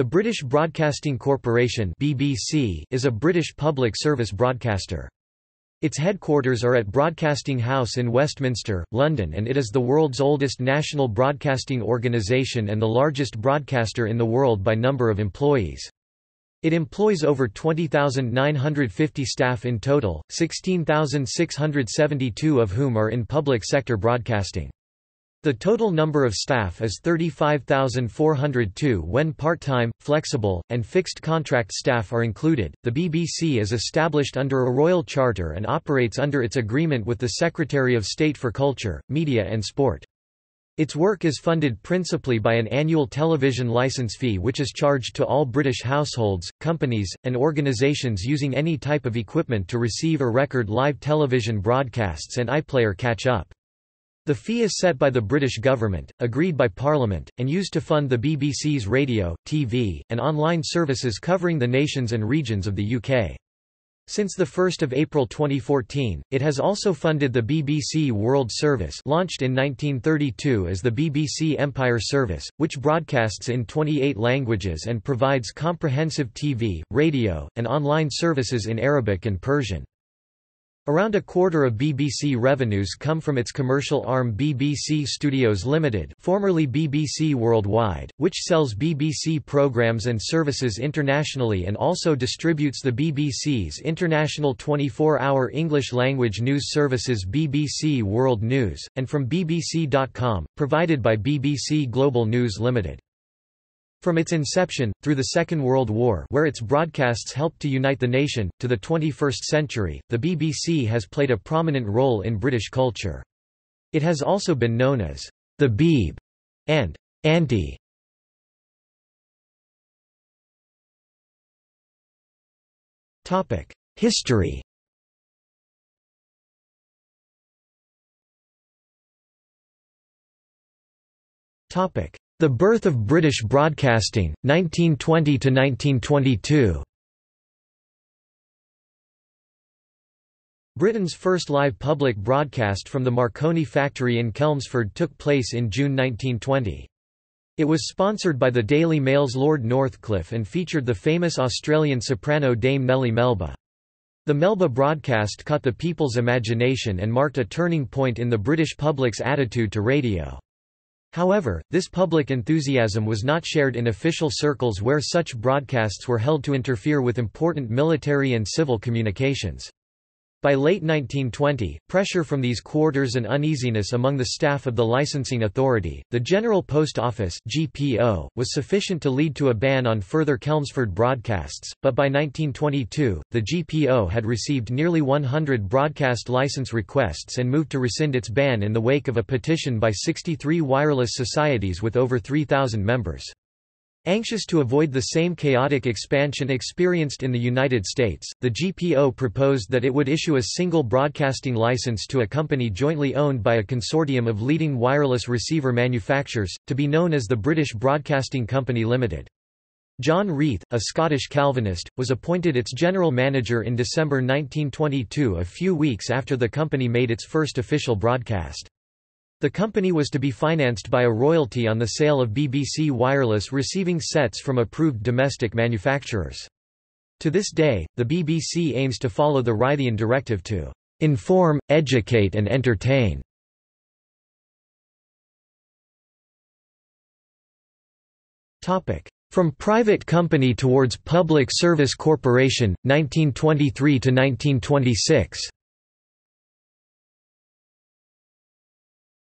The British Broadcasting Corporation (BBC) is a British public service broadcaster. Its headquarters are at Broadcasting House in Westminster, London and it is the world's oldest national broadcasting organisation and the largest broadcaster in the world by number of employees. It employs over 20,950 staff in total, 16,672 of whom are in public sector broadcasting. The total number of staff is 35,402 when part-time, flexible, and fixed contract staff are included. The BBC is established under a royal charter and operates under its agreement with the Secretary of State for Culture, Media and Sport. Its work is funded principally by an annual television license fee which is charged to all British households, companies, and organisations using any type of equipment to receive or record live television broadcasts and iPlayer catch-up. The fee is set by the British government, agreed by Parliament, and used to fund the BBC's radio, TV, and online services covering the nations and regions of the UK. Since 1 April 2014, it has also funded the BBC World Service launched in 1932 as the BBC Empire Service, which broadcasts in 28 languages and provides comprehensive TV, radio, and online services in Arabic and Persian. Around a quarter of BBC revenues come from its commercial arm BBC Studios Limited formerly BBC Worldwide, which sells BBC programmes and services internationally and also distributes the BBC's international 24-hour English-language news services BBC World News, and from BBC.com, provided by BBC Global News Limited. From its inception, through the Second World War where its broadcasts helped to unite the nation, to the 21st century, the BBC has played a prominent role in British culture. It has also been known as the Beeb and Auntie. History Topic: the Birth of British Broadcasting, 1920–1922 Britain's first live public broadcast from the Marconi factory in Chelmsford took place in June 1920. It was sponsored by the Daily Mail's Lord Northcliffe and featured the famous Australian soprano Dame Nellie Melba. The Melba broadcast caught the people's imagination and marked a turning point in the British public's attitude to radio. However, this public enthusiasm was not shared in official circles where such broadcasts were held to interfere with important military and civil communications. By late 1920, pressure from these quarters and uneasiness among the staff of the licensing authority, the General Post Office (GPO), was sufficient to lead to a ban on further Chelmsford broadcasts, but by 1922, the GPO had received nearly 100 broadcast license requests and moved to rescind its ban in the wake of a petition by 63 wireless societies with over 3,000 members. Anxious to avoid the same chaotic expansion experienced in the United States, the GPO proposed that it would issue a single broadcasting license to a company jointly owned by a consortium of leading wireless receiver manufacturers, to be known as the British Broadcasting Company Limited. John Reith, a Scottish Calvinist, was appointed its general manager in December 1922 a few weeks after the company made its first official broadcast. The company was to be financed by a royalty on the sale of BBC Wireless receiving sets from approved domestic manufacturers. To this day, the BBC aims to follow the Reithian directive to inform, educate and entertain. From private company towards public service corporation, 1923 to 1926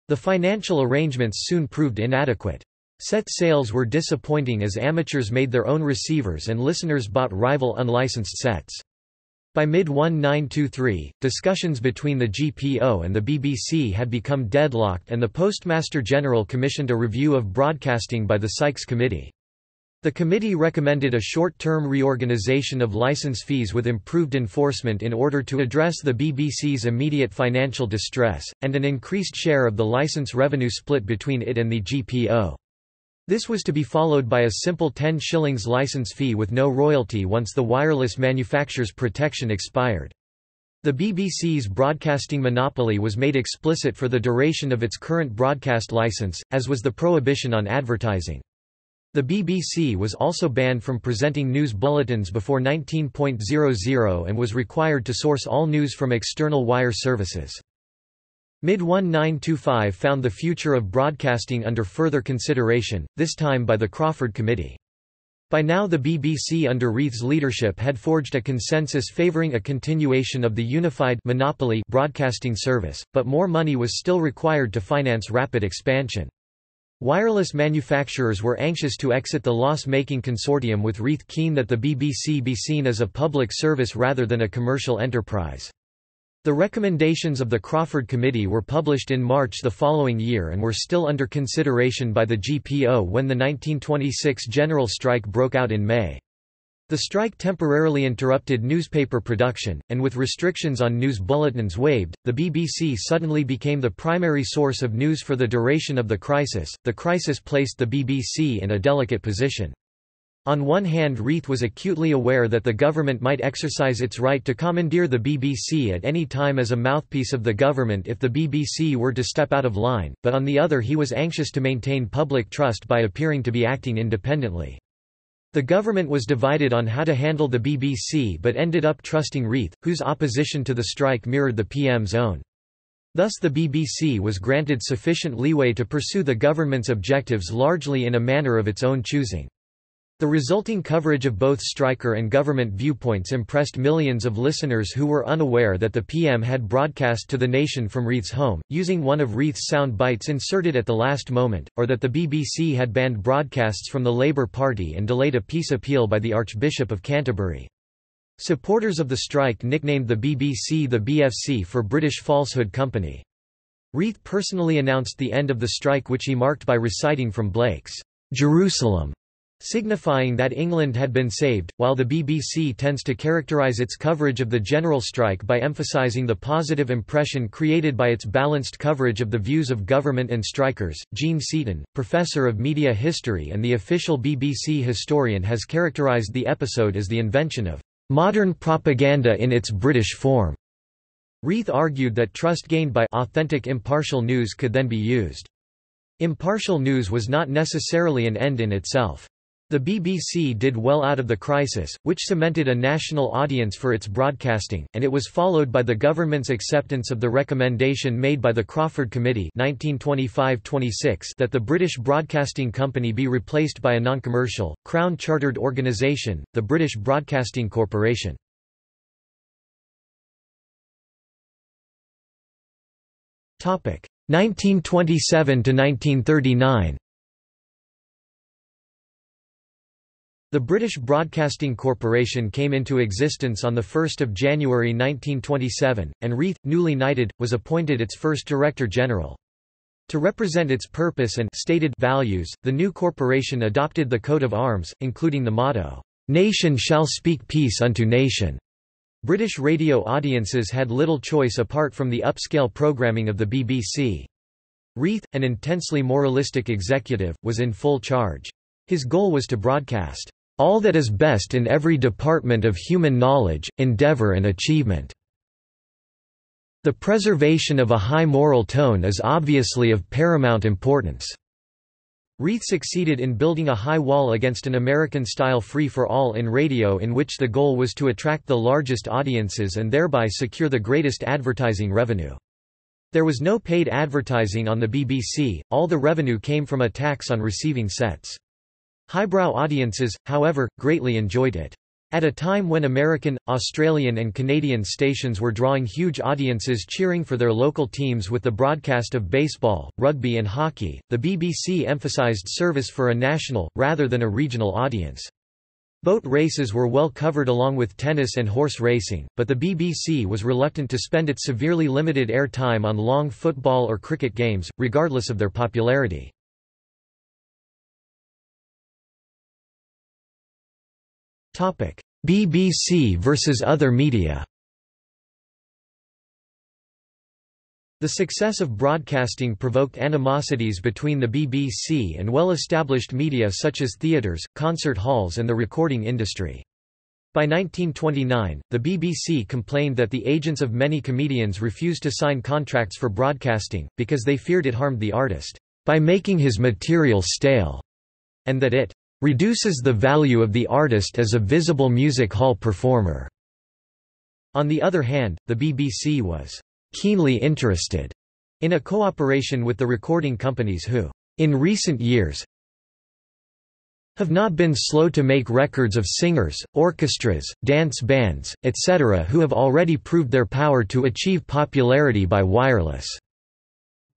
The financial arrangements soon proved inadequate. Set sales were disappointing as amateurs made their own receivers and listeners bought rival unlicensed sets. By mid-1923, discussions between the GPO and the BBC had become deadlocked and the Postmaster General commissioned a review of broadcasting by the Sykes Committee. The committee recommended a short-term reorganisation of license fees with improved enforcement in order to address the BBC's immediate financial distress, and an increased share of the license revenue split between it and the GPO. This was to be followed by a simple 10 shillings license fee with no royalty once the wireless manufacturer's protection expired. The BBC's broadcasting monopoly was made explicit for the duration of its current broadcast license, as was the prohibition on advertising. The BBC was also banned from presenting news bulletins before 19.00 and was required to source all news from external wire services. Mid-1925 found the future of broadcasting under further consideration, this time by the Crawford Committee. By now the BBC under Reith's leadership had forged a consensus favouring a continuation of the unified monopoly broadcasting service, but more money was still required to finance rapid expansion. Wireless manufacturers were anxious to exit the loss-making consortium with Reith keen that the BBC be seen as a public service rather than a commercial enterprise. The recommendations of the Crawford Committee were published in March the following year and were still under consideration by the GPO when the 1926 general strike broke out in May. The strike temporarily interrupted newspaper production, and with restrictions on news bulletins waived, the BBC suddenly became the primary source of news for the duration of the crisis. The crisis placed the BBC in a delicate position. On one hand Reith was acutely aware that the government might exercise its right to commandeer the BBC at any time as a mouthpiece of the government if the BBC were to step out of line, but on the other he was anxious to maintain public trust by appearing to be acting independently. The government was divided on how to handle the BBC but ended up trusting Reith, whose opposition to the strike mirrored the PM's own. Thus the BBC was granted sufficient leeway to pursue the government's objectives largely in a manner of its own choosing. The resulting coverage of both striker and government viewpoints impressed millions of listeners who were unaware that the PM had broadcast to the nation from Reith's home, using one of Reith's sound bites inserted at the last moment, or that the BBC had banned broadcasts from the Labour Party and delayed a peace appeal by the Archbishop of Canterbury. Supporters of the strike nicknamed the BBC the BFC for British Falsehood Company. Reith personally announced the end of the strike which he marked by reciting from Blake's Jerusalem signifying that England had been saved, while the BBC tends to characterise its coverage of the general strike by emphasising the positive impression created by its balanced coverage of the views of government and strikers. Jean Seaton, professor of media history and the official BBC historian has characterised the episode as the invention of modern propaganda in its British form. Reith argued that trust gained by authentic impartial news could then be used. Impartial news was not necessarily an end in itself. The BBC did well out of the crisis, which cemented a national audience for its broadcasting, and it was followed by the government's acceptance of the recommendation made by the Crawford Committee 1925-26 that the British Broadcasting Company be replaced by a non-commercial, Crown-chartered organisation, the British Broadcasting Corporation. Topic 1927 to 1939. The British Broadcasting Corporation came into existence on 1 January 1927, and Reith, newly knighted, was appointed its first Director General. To represent its purpose and stated values, the new corporation adopted the coat of arms, including the motto, "'Nation shall speak peace unto nation'". British radio audiences had little choice apart from the upscale programming of the BBC. Reith, an intensely moralistic executive, was in full charge. His goal was to broadcast all that is best in every department of human knowledge, endeavor and achievement. The preservation of a high moral tone is obviously of paramount importance. Reith succeeded in building a high wall against an American-style free-for-all in radio in which the goal was to attract the largest audiences and thereby secure the greatest advertising revenue. There was no paid advertising on the BBC, all the revenue came from a tax on receiving sets. Highbrow audiences, however, greatly enjoyed it. At a time when American, Australian and Canadian stations were drawing huge audiences cheering for their local teams with the broadcast of baseball, rugby and hockey, the BBC emphasised service for a national, rather than a regional audience. Boat races were well covered along with tennis and horse racing, but the BBC was reluctant to spend its severely limited air time on long football or cricket games, regardless of their popularity. Topic: BBC versus other media. The success of broadcasting provoked animosities between the BBC and well-established media such as theatres, concert halls and the recording industry. By 1929, the BBC complained that the agents of many comedians refused to sign contracts for broadcasting, because they feared it harmed the artist, by making his material stale, and that it reduces the value of the artist as a visible music hall performer." On the other hand, the BBC was keenly interested in a cooperation with the recording companies who, in recent years, have not been slow to make records of singers, orchestras, dance bands, etc. who have already proved their power to achieve popularity by wireless.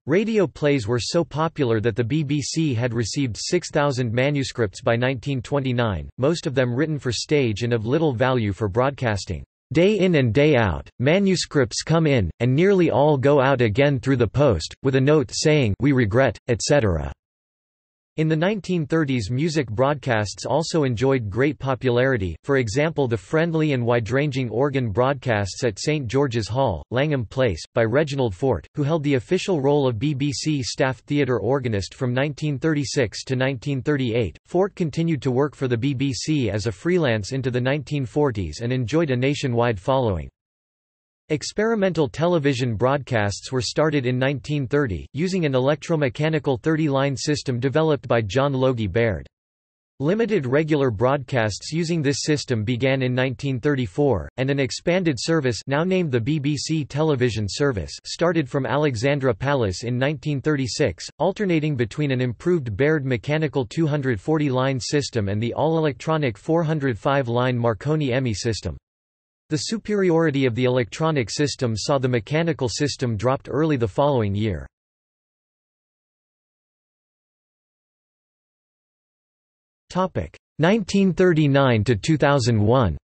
Radio plays were so popular that the BBC had received 6,000 manuscripts by 1929, most of them written for stage and of little value for broadcasting. Day in and day out, manuscripts come in, and nearly all go out again through the post, with a note saying, we regret, etc. In the 1930s music broadcasts also enjoyed great popularity, for example the friendly and wide-ranging organ broadcasts at St George's Hall, Langham Place, by Reginald Foort, who held the official role of BBC staff theatre organist from 1936 to 1938. Foort continued to work for the BBC as a freelance into the 1940s and enjoyed a nationwide following. Experimental television broadcasts were started in 1930, using an electromechanical 30-line system developed by John Logie Baird. Limited regular broadcasts using this system began in 1934, and an expanded service now named the BBC Television Service started from Alexandra Palace in 1936, alternating between an improved Baird mechanical 240-line system and the all-electronic 405-line Marconi EMI system. The superiority of the electronic system saw the mechanical system dropped early the following year. Topic 1939 to 2001.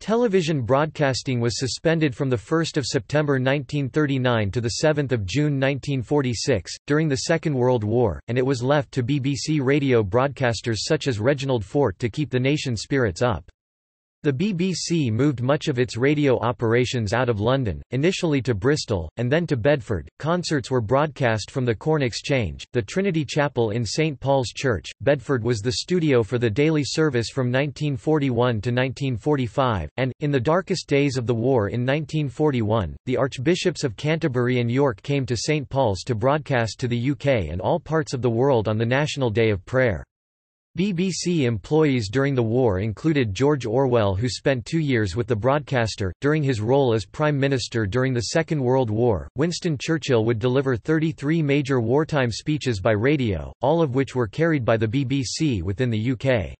Television broadcasting was suspended from 1 September 1939 to 7 June 1946, during the Second World War, and it was left to BBC radio broadcasters such as Reginald Foort to keep the nation's spirits up. The BBC moved much of its radio operations out of London, initially to Bristol, and then to Bedford. Concerts were broadcast from the Corn Exchange, the Trinity Chapel in St Paul's Church. Bedford was the studio for the daily service from 1941 to 1945, and, in the darkest days of the war in 1941, the Archbishops of Canterbury and York came to St Paul's to broadcast to the UK and all parts of the world on the National Day of Prayer. BBC employees during the war included George Orwell who spent two years with the broadcaster. During his role as Prime Minister during the Second World War, Winston Churchill would deliver 33 major wartime speeches by radio, all of which were carried by the BBC within the UK.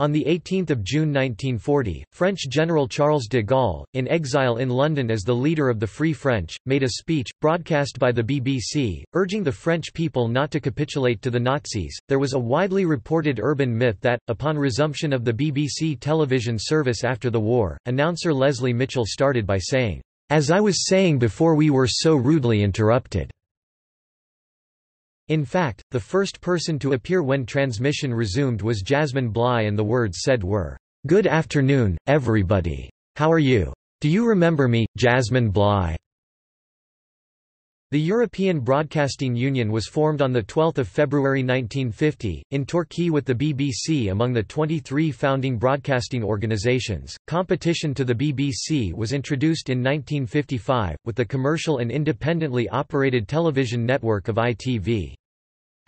On 18 June 1940, French General Charles de Gaulle, in exile in London as the leader of the Free French, made a speech, broadcast by the BBC, urging the French people not to capitulate to the Nazis. There was a widely reported urban myth that, upon resumption of the BBC television service after the war, announcer Leslie Mitchell started by saying, As I was saying before we were so rudely interrupted. In fact, the first person to appear when transmission resumed was Jasmine Bligh and the words said were, "'Good afternoon, everybody. How are you? Do you remember me, Jasmine Bligh?' The European Broadcasting Union was formed on 12 February 1950, in Torquay with the BBC among the 23 founding broadcasting organisations. Competition to the BBC was introduced in 1955, with the commercial and independently operated television network of ITV.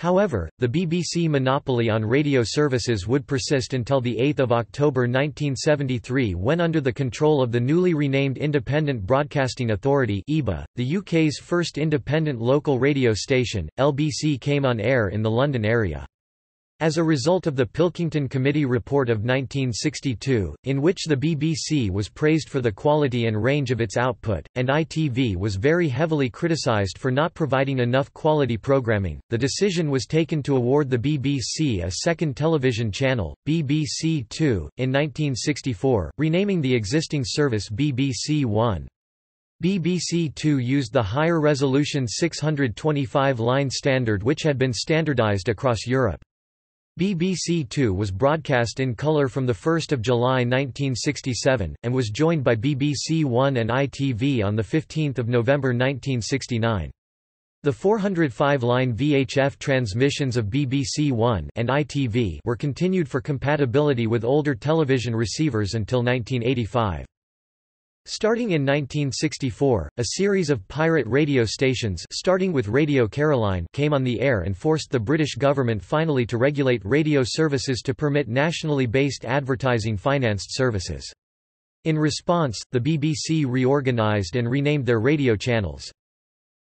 However, the BBC monopoly on radio services would persist until 8 October 1973 when under the control of the newly renamed Independent Broadcasting Authority the UK's first independent local radio station, LBC came on air in the London area. As a result of the Pilkington Committee report of 1962, in which the BBC was praised for the quality and range of its output, and ITV was very heavily criticised for not providing enough quality programming, the decision was taken to award the BBC a second television channel, BBC Two, in 1964, renaming the existing service BBC One. BBC Two used the higher resolution 625 line standard which had been standardised across Europe. BBC Two was broadcast in colour from 1 July 1967, and was joined by BBC One and ITV on 15 November 1969. The 405-line VHF transmissions of BBC One and ITV were continued for compatibility with older television receivers until 1985. Starting in 1964, a series of pirate radio stations starting with Radio Caroline came on the air and forced the British government finally to regulate radio services to permit nationally based advertising financed services. In response, the BBC reorganised and renamed their radio channels.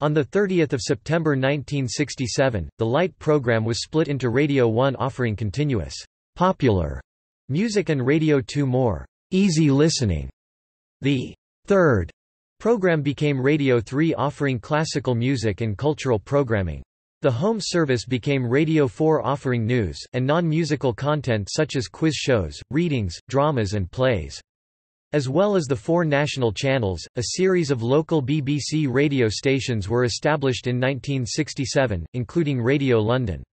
On 30 September 1967, the Light programme was split into Radio 1 offering continuous, popular music and Radio 2 more easy listening the third program became Radio 3 offering classical music and cultural programming. The home service became Radio 4 offering news, and non-musical content such as quiz shows, readings, dramas and plays. As well as the four national channels, a series of local BBC radio stations were established in 1967, including Radio London.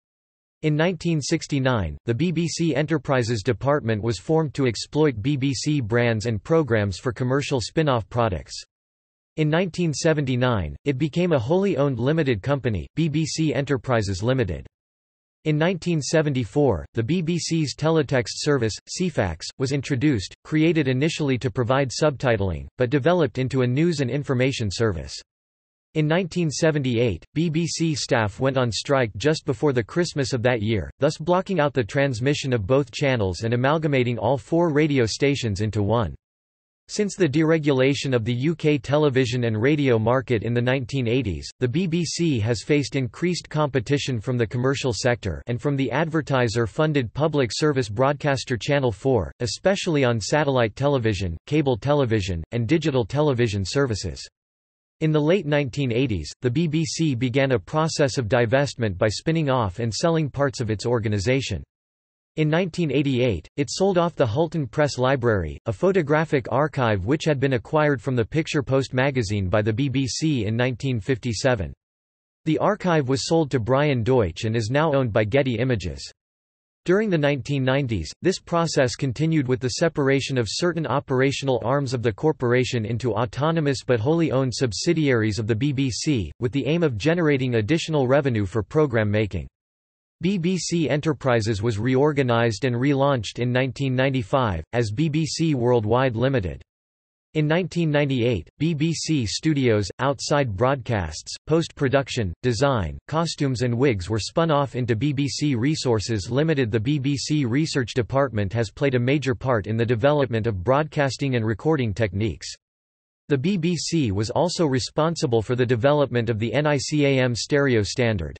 In 1969, the BBC Enterprises Department was formed to exploit BBC brands and programmes for commercial spin-off products. In 1979, it became a wholly owned limited company, BBC Enterprises Limited. In 1974, the BBC's teletext service, Ceefax, was introduced, created initially to provide subtitling, but developed into a news and information service. In 1978, BBC staff went on strike just before the Christmas of that year, thus blocking out the transmission of both channels and amalgamating all four radio stations into one. Since the deregulation of the UK television and radio market in the 1980s, the BBC has faced increased competition from the commercial sector and from the advertiser-funded public service broadcaster Channel 4, especially on satellite television, cable television, and digital television services. In the late 1980s, the BBC began a process of divestment by spinning off and selling parts of its organisation. In 1988, it sold off the Hulton Press Library, a photographic archive which had been acquired from the Picture Post magazine by the BBC in 1957. The archive was sold to Brian Deutsch and is now owned by Getty Images. During the 1990s, this process continued with the separation of certain operational arms of the corporation into autonomous but wholly owned subsidiaries of the BBC, with the aim of generating additional revenue for programme making. BBC Enterprises was reorganised and relaunched in 1995, as BBC Worldwide Limited. In 1998, BBC Studios, outside broadcasts, post-production, design, costumes and wigs were spun off into BBC Resources Limited The BBC Research Department has played a major part in the development of broadcasting and recording techniques. The BBC was also responsible for the development of the NICAM stereo standard.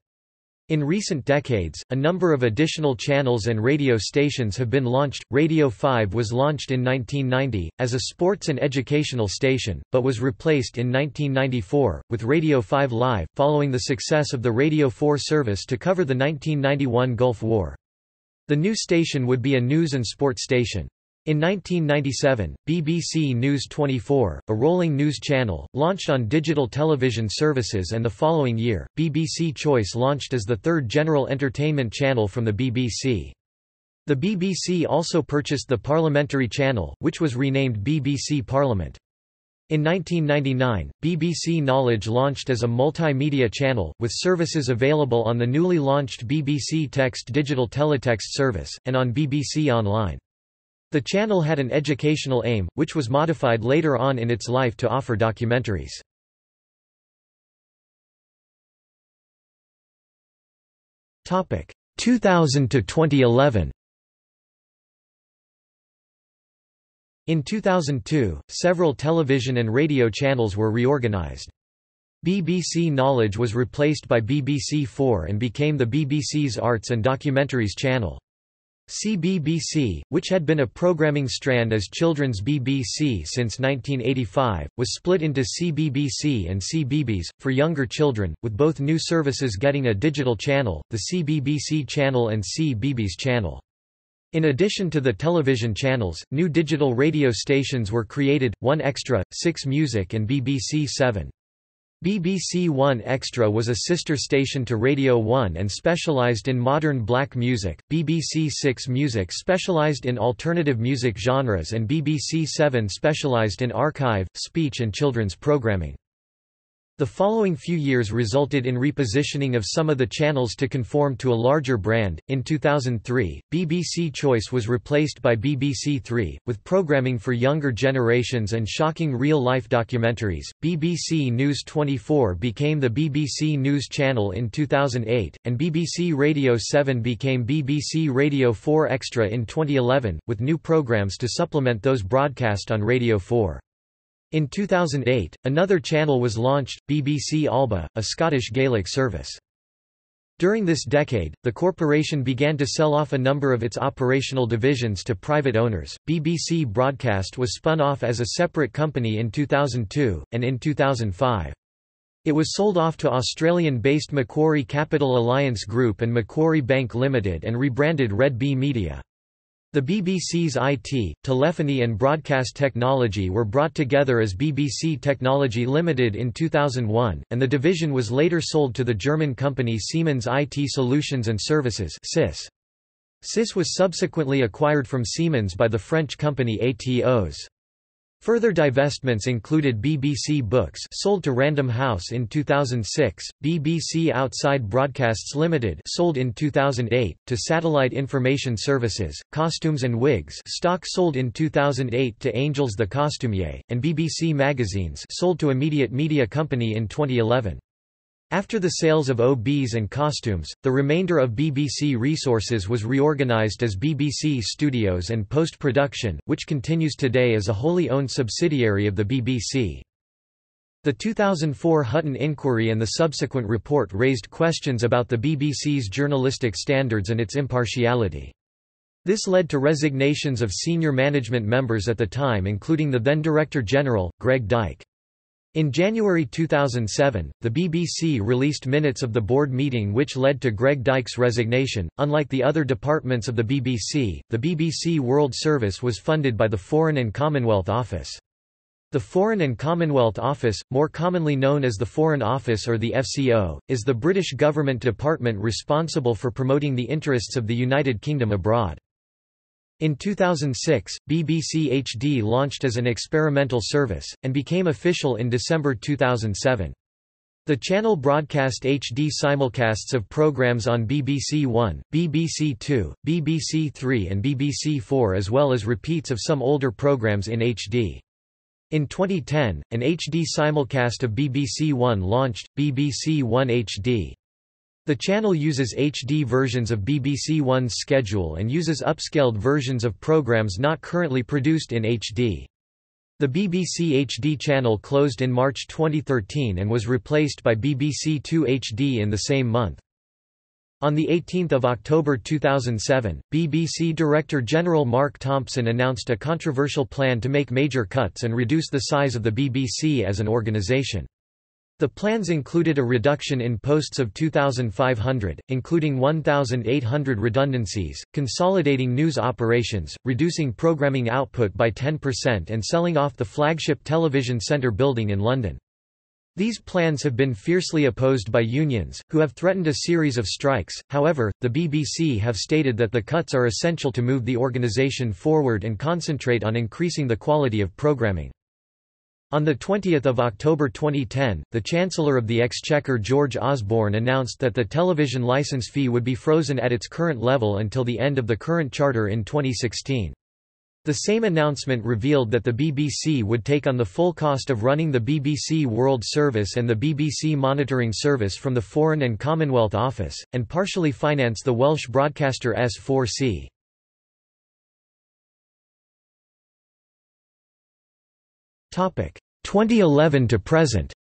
In recent decades, a number of additional channels and radio stations have been launched. Radio 5 was launched in 1990, as a sports and educational station, but was replaced in 1994, with Radio 5 Live, following the success of the Radio 4 service to cover the 1991 Gulf War. The new station would be a news and sports station. In 1997, BBC News 24, a rolling news channel, launched on digital television services and the following year, BBC Choice launched as the third general entertainment channel from the BBC. The BBC also purchased the Parliamentary Channel, which was renamed BBC Parliament. In 1999, BBC Knowledge launched as a multimedia channel, with services available on the newly launched BBC Text digital teletext service, and on BBC Online. The channel had an educational aim, which was modified later on in its life to offer documentaries. Topic 2000 to 2011. In 2002, several television and radio channels were reorganized. BBC Knowledge was replaced by BBC4 and became the BBC's Arts and Documentaries channel. CBBC, which had been a programming strand as Children's BBC since 1985, was split into CBBC and CBeebies, for younger children, with both new services getting a digital channel, the CBBC channel and CBeebies channel. In addition to the television channels, new digital radio stations were created, 1 Extra, 6 Music and BBC 7. BBC One Extra was a sister station to Radio 1 and specialised in modern black music, BBC Six Music specialised in alternative music genres and BBC Seven specialised in archive, speech and children's programming. The following few years resulted in repositioning of some of the channels to conform to a larger brand. In 2003, BBC Choice was replaced by BBC Three, with programming for younger generations and shocking real life documentaries. BBC News 24 became the BBC News Channel in 2008, and BBC Radio 7 became BBC Radio 4 Extra in 2011, with new programmes to supplement those broadcast on Radio 4. In 2008, another channel was launched, BBC Alba, a Scottish Gaelic service. During this decade, the corporation began to sell off a number of its operational divisions to private owners. BBC Broadcast was spun off as a separate company in 2002, and in 2005. It was sold off to Australian-based Macquarie Capital Alliance Group and Macquarie Bank Limited and rebranded Red Bee Media. The BBC's IT, telephony and broadcast technology were brought together as BBC Technology Limited in 2001, and the division was later sold to the German company Siemens IT Solutions and Services SIS. SIS was subsequently acquired from Siemens by the French company ATOS. Further divestments included BBC Books sold to Random House in 2006, BBC Outside Broadcasts Limited sold in 2008 to Satellite Information Services, Costumes and Wigs stock sold in 2008 to Angels the Costumier, and BBC Magazines sold to Immediate Media Company in 2011. After the sales of OBs and costumes, the remainder of BBC Resources was reorganised as BBC Studios and Post-Production, which continues today as a wholly owned subsidiary of the BBC. The 2004 Hutton inquiry and the subsequent report raised questions about the BBC's journalistic standards and its impartiality. This led to resignations of senior management members at the time including the then Director General, Greg Dyke. In January 2007, the BBC released minutes of the board meeting which led to Greg Dyke's resignation. Unlike the other departments of the BBC, the BBC World Service was funded by the Foreign and Commonwealth Office. The Foreign and Commonwealth Office, more commonly known as the Foreign Office or the FCO, is the British government department responsible for promoting the interests of the United Kingdom abroad. In 2006, BBC HD launched as an experimental service, and became official in December 2007. The channel broadcast HD simulcasts of programs on BBC One, BBC Two, BBC Three and BBC Four as well as repeats of some older programs in HD. In 2010, an HD simulcast of BBC One launched, BBC One HD. The channel uses HD versions of BBC One's schedule and uses upscaled versions of programs not currently produced in HD. The BBC HD channel closed in March 2013 and was replaced by BBC Two HD in the same month. On 18 October 2007, BBC Director General Mark Thompson announced a controversial plan to make major cuts and reduce the size of the BBC as an organisation. The plans included a reduction in posts of 2,500, including 1,800 redundancies, consolidating news operations, reducing programming output by 10% and selling off the flagship television centre building in London. These plans have been fiercely opposed by unions, who have threatened a series of strikes, however, the BBC have stated that the cuts are essential to move the organisation forward and concentrate on increasing the quality of programming. On 20 October 2010, the Chancellor of the Exchequer George Osborne announced that the television licence fee would be frozen at its current level until the end of the current charter in 2016. The same announcement revealed that the BBC would take on the full cost of running the BBC World Service and the BBC Monitoring Service from the Foreign and Commonwealth Office, and partially finance the Welsh broadcaster S4C. 2011 to present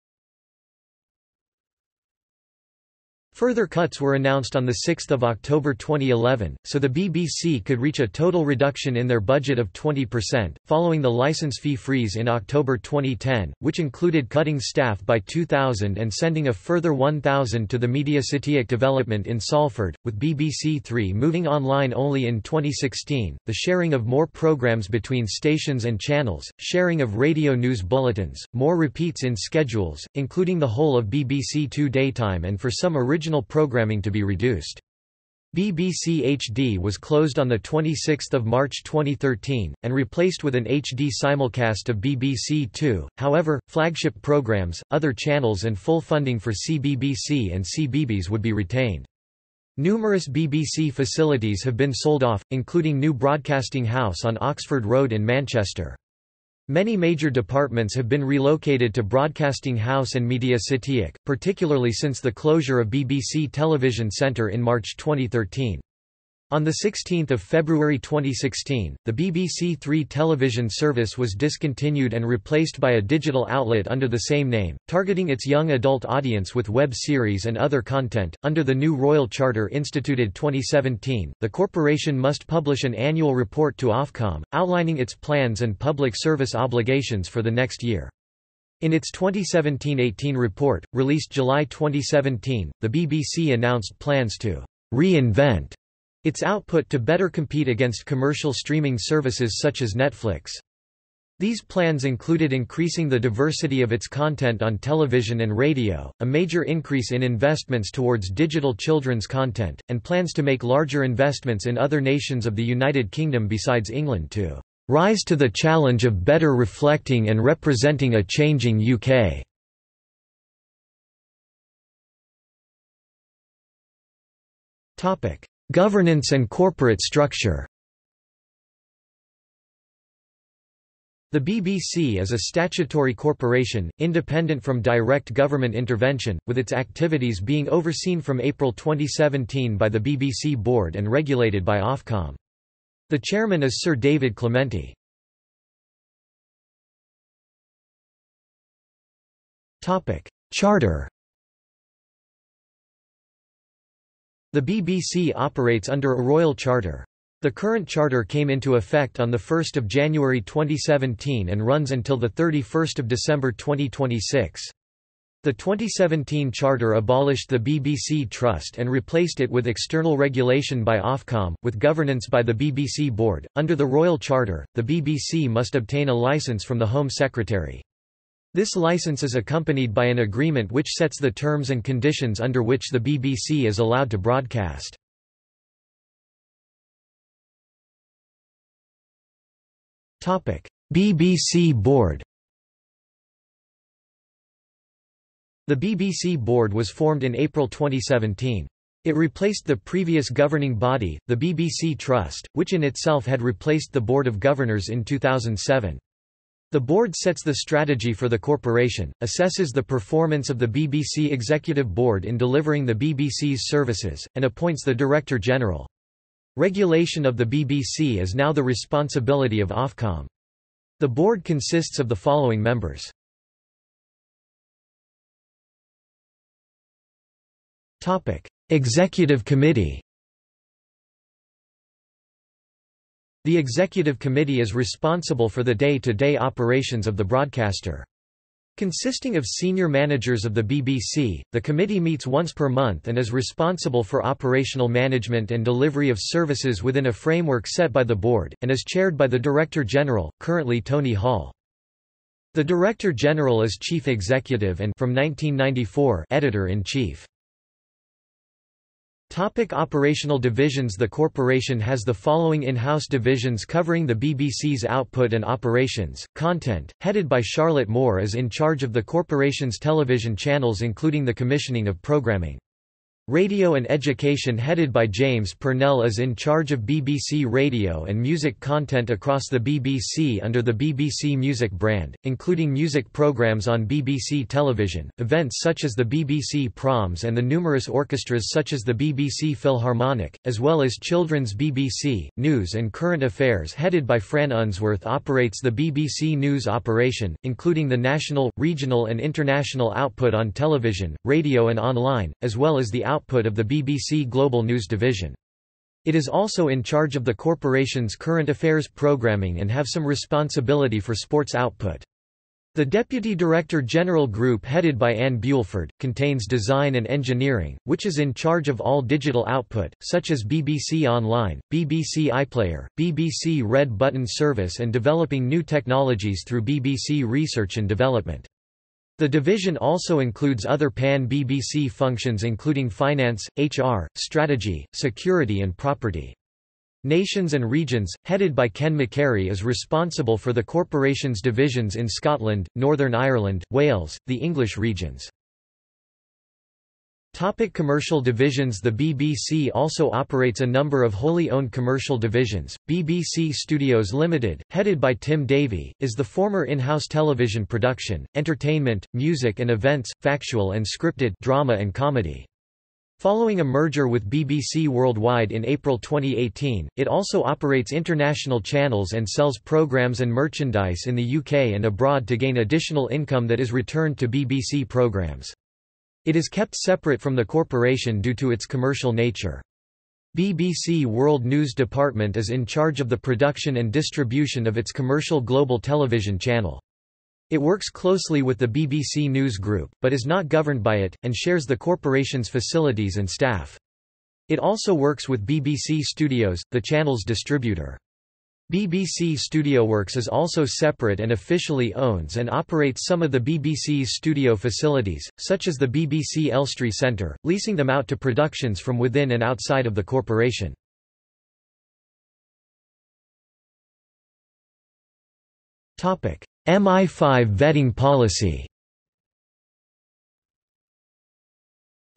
Further cuts were announced on 6 October 2011, so the BBC could reach a total reduction in their budget of 20%, following the license fee freeze in October 2010, which included cutting staff by 2,000 and sending a further 1,000 to the MediaCityUK development in Salford, with BBC Three moving online only in 2016, the sharing of more programmes between stations and channels, sharing of radio news bulletins, more repeats in schedules, including the whole of BBC Two daytime and for some original original programming to be reduced. BBC HD was closed on 26 March 2013, and replaced with an HD simulcast of BBC Two. however, flagship programmes, other channels and full funding for CBBC and CBeebies would be retained. Numerous BBC facilities have been sold off, including New Broadcasting House on Oxford Road in Manchester. Many major departments have been relocated to Broadcasting House and MediaCityUK, particularly since the closure of BBC Television Centre in March 2013. On 16 February 2016, the BBC Three television service was discontinued and replaced by a digital outlet under the same name, targeting its young adult audience with web series and other content. Under the new Royal Charter instituted 2017, the corporation must publish an annual report to Ofcom, outlining its plans and public service obligations for the next year. In its 2017-18 report, released July 2017, the BBC announced plans to reinvent its output to better compete against commercial streaming services such as Netflix. These plans included increasing the diversity of its content on television and radio, a major increase in investments towards digital children's content, and plans to make larger investments in other nations of the United Kingdom besides England to rise to the challenge of better reflecting and representing a changing UK. Topic: Governance and corporate structure The BBC is a statutory corporation, independent from direct government intervention, with its activities being overseen from April 2017 by the BBC Board and regulated by Ofcom. The chairman is Sir David Clementi. Charter The BBC operates under a royal charter. The current charter came into effect on 1 January 2017 and runs until 31 December 2026. The 2017 charter abolished the BBC Trust and replaced it with external regulation by Ofcom, with governance by the BBC Board. Under the Royal Charter, the BBC must obtain a licence from the Home Secretary. This license is accompanied by an agreement which sets the terms and conditions under which the BBC is allowed to broadcast. BBC Board The BBC Board was formed in April 2017. It replaced the previous governing body, the BBC Trust, which in itself had replaced the Board of Governors in 2007. The board sets the strategy for the corporation, assesses the performance of the BBC Executive Board in delivering the BBC's services, and appoints the Director General. Regulation of the BBC is now the responsibility of Ofcom. The board consists of the following members. Executive Committee The Executive Committee is responsible for the day-to-day -day operations of the broadcaster. Consisting of senior managers of the BBC, the committee meets once per month and is responsible for operational management and delivery of services within a framework set by the board, and is chaired by the Director General, currently Tony Hall. The Director General is Chief Executive and from 1994 Editor-in-Chief. Topic operational divisions The corporation has the following in-house divisions covering the BBC's output and operations. Content, headed by Charlotte Moore is in charge of the corporation's television channels including the commissioning of programming. Radio and Education headed by James Purnell is in charge of BBC Radio and music content across the BBC under the BBC Music brand, including music programmes on BBC television, events such as the BBC Proms and the numerous orchestras such as the BBC Philharmonic, as well as children's BBC, News and Current Affairs headed by Fran Unsworth operates the BBC News operation, including the national, regional and international output on television, radio and online, as well as the output of the BBC Global News Division. It is also in charge of the corporation's current affairs programming and have some responsibility for sports output. The Deputy Director General Group headed by Anne Bulford, contains design and engineering, which is in charge of all digital output, such as BBC Online, BBC iPlayer, BBC Red Button service and developing new technologies through BBC Research and Development. The division also includes other pan-BBC functions including finance, HR, strategy, security and property. Nations and Regions, headed by Ken MacQuarrie is responsible for the corporation's divisions in Scotland, Northern Ireland, Wales, the English regions. Topic commercial divisions The BBC also operates a number of wholly owned commercial divisions. BBC Studios Limited, headed by Tim Davie, is the former in-house television production, entertainment, music and events, factual and scripted drama and comedy. Following a merger with BBC Worldwide in April 2018, it also operates international channels and sells programmes and merchandise in the UK and abroad to gain additional income that is returned to BBC programmes. It is kept separate from the corporation due to its commercial nature. BBC World News Department is in charge of the production and distribution of its commercial global television channel. It works closely with the BBC News Group, but is not governed by it, and shares the corporation's facilities and staff. It also works with BBC Studios, the channel's distributor. BBC StudioWorks is also separate and officially owns and operates some of the BBC's studio facilities, such as the BBC Elstree Centre, leasing them out to productions from within and outside of the corporation. MI5 vetting policy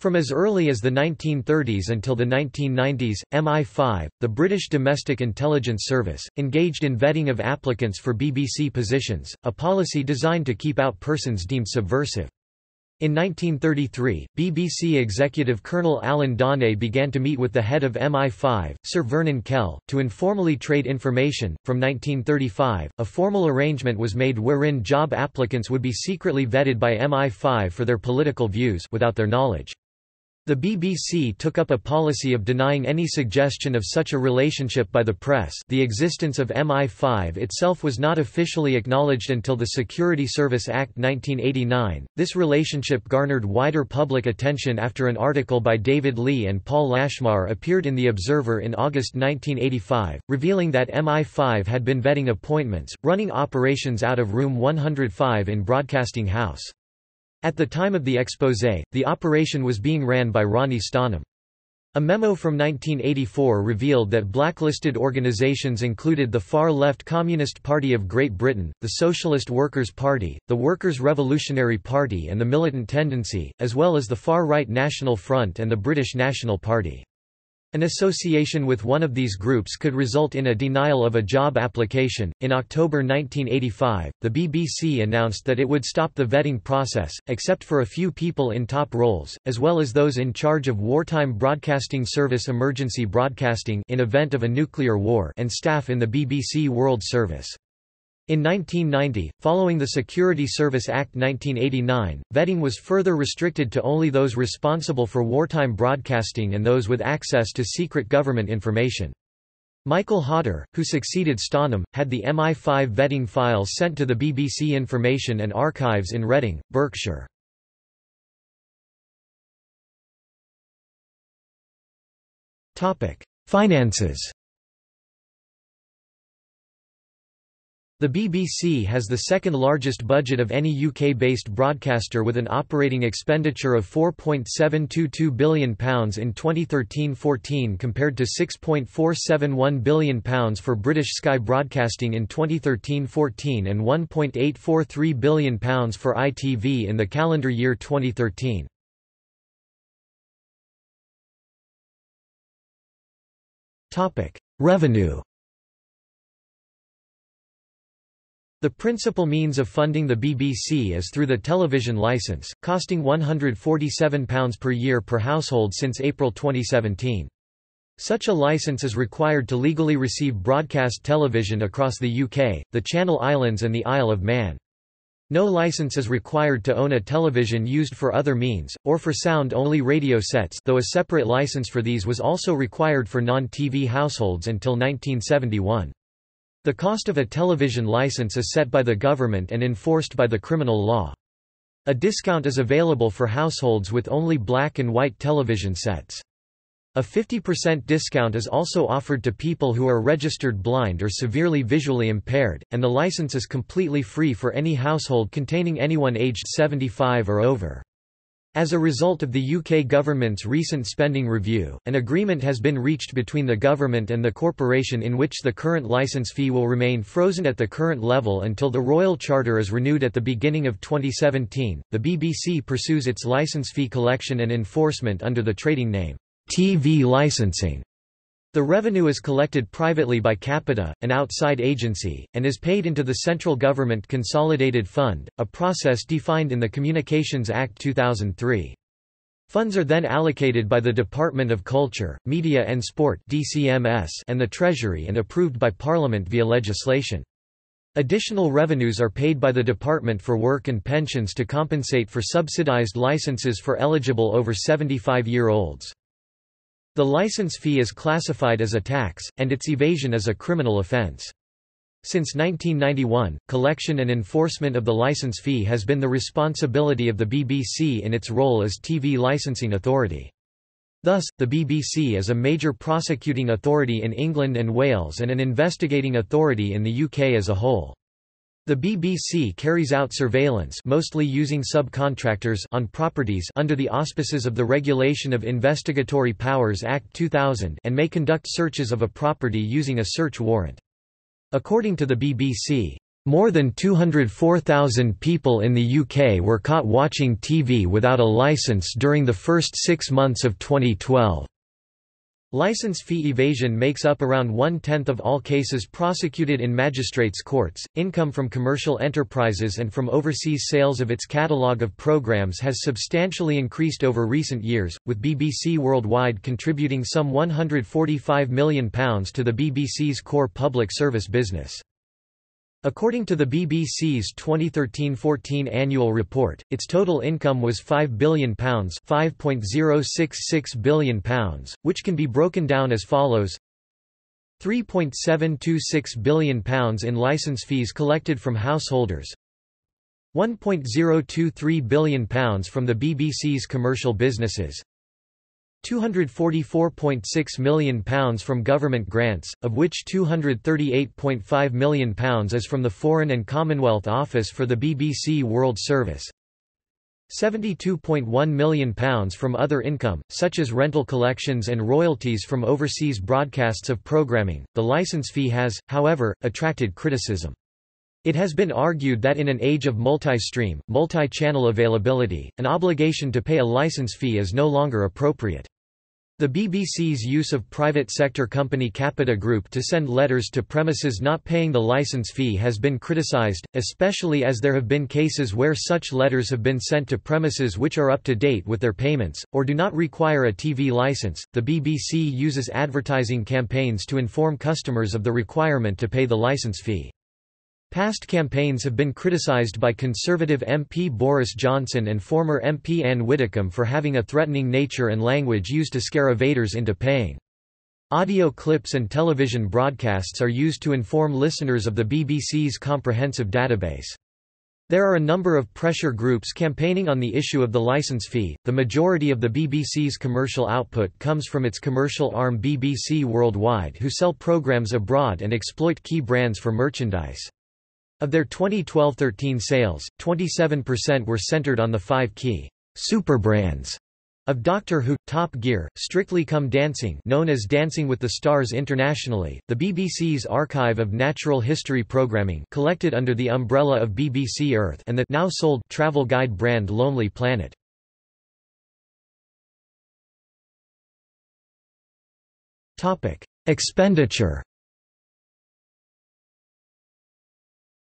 From as early as the 1930s until the 1990s, MI5, the British Domestic Intelligence Service, engaged in vetting of applicants for BBC positions, a policy designed to keep out persons deemed subversive. In 1933, BBC executive Colonel Alan Dawnay began to meet with the head of MI5, Sir Vernon Kell, to informally trade information. From 1935, a formal arrangement was made wherein job applicants would be secretly vetted by MI5 for their political views without their knowledge. The BBC took up a policy of denying any suggestion of such a relationship by the press the existence of MI5 itself was not officially acknowledged until the Security Service Act 1989. This relationship garnered wider public attention after an article by David Leigh and Paul Lashmar appeared in The Observer in August 1985, revealing that MI5 had been vetting appointments, running operations out of Room 105 in Broadcasting House. At the time of the exposé, the operation was being ran by Ronnie Stonham. A memo from 1984 revealed that blacklisted organizations included the far-left Communist Party of Great Britain, the Socialist Workers' Party, the Workers' Revolutionary Party and the Militant Tendency, as well as the far-right National Front and the British National Party. An association with one of these groups could result in a denial of a job application. In October 1985, the BBC announced that it would stop the vetting process, except for a few people in top roles, as well as those in charge of wartime broadcasting service emergency broadcasting in event of a nuclear war and staff in the BBC World Service. In 1990, following the Security Service Act 1989, vetting was further restricted to only those responsible for wartime broadcasting and those with access to secret government information. Michael Hodder, who succeeded Stonham, had the MI5 vetting files sent to the BBC Information and Archives in Reading, Berkshire. Finances The BBC has the second largest budget of any UK-based broadcaster with an operating expenditure of £4.722 billion in 2013-14 compared to £6.471 billion for British Sky Broadcasting in 2013-14 and £1.843 billion for ITV in the calendar year 2013. Revenue The principal means of funding the BBC is through the television licence, costing £147 per year per household since April 2017. Such a licence is required to legally receive broadcast television across the UK, the Channel Islands and the Isle of Man. No licence is required to own a television used for other means, or for sound-only radio sets though a separate licence for these was also required for non-TV households until 1971. The cost of a television license is set by the government and enforced by the criminal law. A discount is available for households with only black and white television sets. A 50% discount is also offered to people who are registered blind or severely visually impaired, and the license is completely free for any household containing anyone aged 75 or over. As a result of the UK government's recent spending review, an agreement has been reached between the government and the corporation in which the current licence fee will remain frozen at the current level until the Royal Charter is renewed at the beginning of 2017. The BBC pursues its licence fee collection and enforcement under the trading name TV licensing. The revenue is collected privately by Capita, an outside agency, and is paid into the central government consolidated fund, a process defined in the Communications Act 2003. Funds are then allocated by the Department of Culture, Media and Sport DCMS and the Treasury and approved by Parliament via legislation. Additional revenues are paid by the Department for Work and Pensions to compensate for subsidized licenses for eligible over 75-year-olds. The license fee is classified as a tax, and its evasion is a criminal offence. Since 1991, collection and enforcement of the license fee has been the responsibility of the BBC in its role as TV licensing authority. Thus, the BBC is a major prosecuting authority in England and Wales and an investigating authority in the UK as a whole. The BBC carries out surveillance mostly using subcontractors on properties under the auspices of the Regulation of Investigatory Powers Act 2000 and may conduct searches of a property using a search warrant. According to the BBC, more than 204,000 people in the UK were caught watching TV without a licence during the first six months of 2012. License fee evasion makes up around one-tenth of all cases prosecuted in magistrates' courts. Income from commercial enterprises and from overseas sales of its catalogue of programs has substantially increased over recent years, with BBC Worldwide contributing some £145 million to the BBC's core public service business. According to the BBC's 2013-14 annual report, its total income was £5 billion £5.066 billion, which can be broken down as follows. £3.726 billion in license fees collected from householders. £1.023 billion from the BBC's commercial businesses £244.6 million from government grants, of which £238.5 million is from the Foreign and Commonwealth Office for the BBC World Service, £72.1 million from other income, such as rental collections and royalties from overseas broadcasts of programming. The license fee has, however, attracted criticism. It has been argued that in an age of multi-stream, multi-channel availability, an obligation to pay a license fee is no longer appropriate. The BBC's use of private sector company Capita Group to send letters to premises not paying the license fee has been criticised, especially as there have been cases where such letters have been sent to premises which are up to date with their payments, or do not require a TV license. The BBC uses advertising campaigns to inform customers of the requirement to pay the license fee. Past campaigns have been criticised by Conservative MP Boris Johnson and former MP Ann Widdecombe for having a threatening nature and language used to scare evaders into paying. Audio clips and television broadcasts are used to inform listeners of the BBC's comprehensive database. There are a number of pressure groups campaigning on the issue of the license fee. The majority of the BBC's commercial output comes from its commercial arm BBC Worldwide, who sell programs abroad and exploit key brands for merchandise. Of their 2012-13 sales, 27% were centered on the five key superbrands of Doctor Who, Top Gear, Strictly Come Dancing known as Dancing with the Stars internationally, the BBC's archive of natural history programming collected under the umbrella of BBC Earth and the now sold travel guide brand Lonely Planet. Expenditure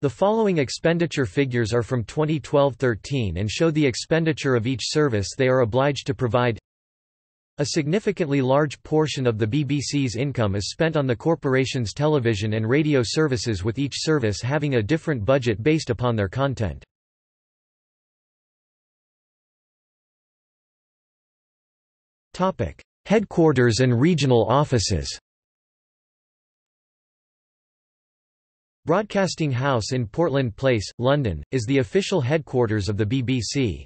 The following expenditure figures are from 2012-13 and show the expenditure of each service they are obliged to provide. A significantly large portion of the BBC's income is spent on the corporation's television and radio services with each service having a different budget based upon their content. Headquarters and regional offices Broadcasting House in Portland Place, London, is the official headquarters of the BBC.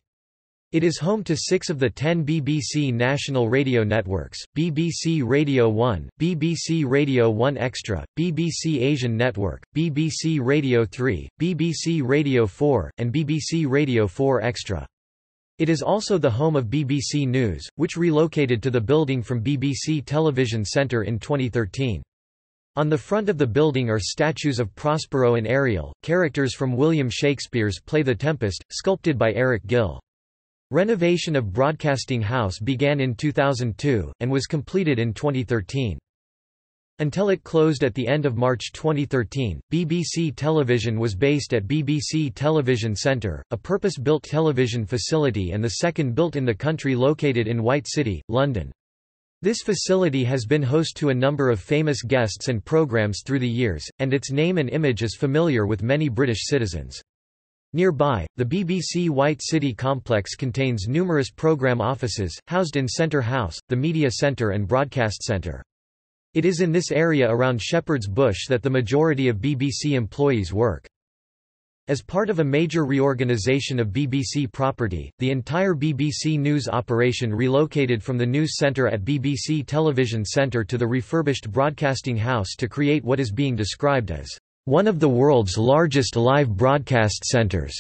It is home to six of the ten BBC national radio networks, BBC Radio 1, BBC Radio 1 Extra, BBC Asian Network, BBC Radio 3, BBC Radio 4, and BBC Radio 4 Extra. It is also the home of BBC News, which relocated to the building from BBC Television Centre in 2013. On the front of the building are statues of Prospero and Ariel, characters from William Shakespeare's play The Tempest, sculpted by Eric Gill. Renovation of Broadcasting House began in 2002, and was completed in 2013. Until it closed at the end of March 2013, BBC Television was based at BBC Television Centre, a purpose-built television facility and the second built in the country located in White City, London. This facility has been host to a number of famous guests and programmes through the years, and its name and image is familiar with many British citizens. Nearby, the BBC White City complex contains numerous programme offices, housed in Centre House, the Media Centre and Broadcast Centre. It is in this area around Shepherd's Bush that the majority of BBC employees work. As part of a major reorganisation of BBC property, the entire BBC News operation relocated from the news centre at BBC Television Centre to the refurbished Broadcasting House to create what is being described as one of the world's largest live broadcast centres.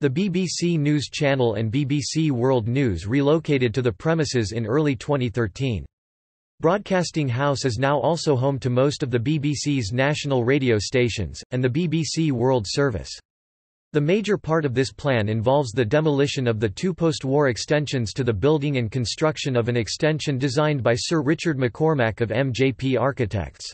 The BBC News Channel and BBC World News relocated to the premises in early 2013. Broadcasting House is now also home to most of the BBC's national radio stations, and the BBC World Service. The major part of this plan involves the demolition of the two post-war extensions to the building and construction of an extension designed by Sir Richard MacCormac of MJP Architects.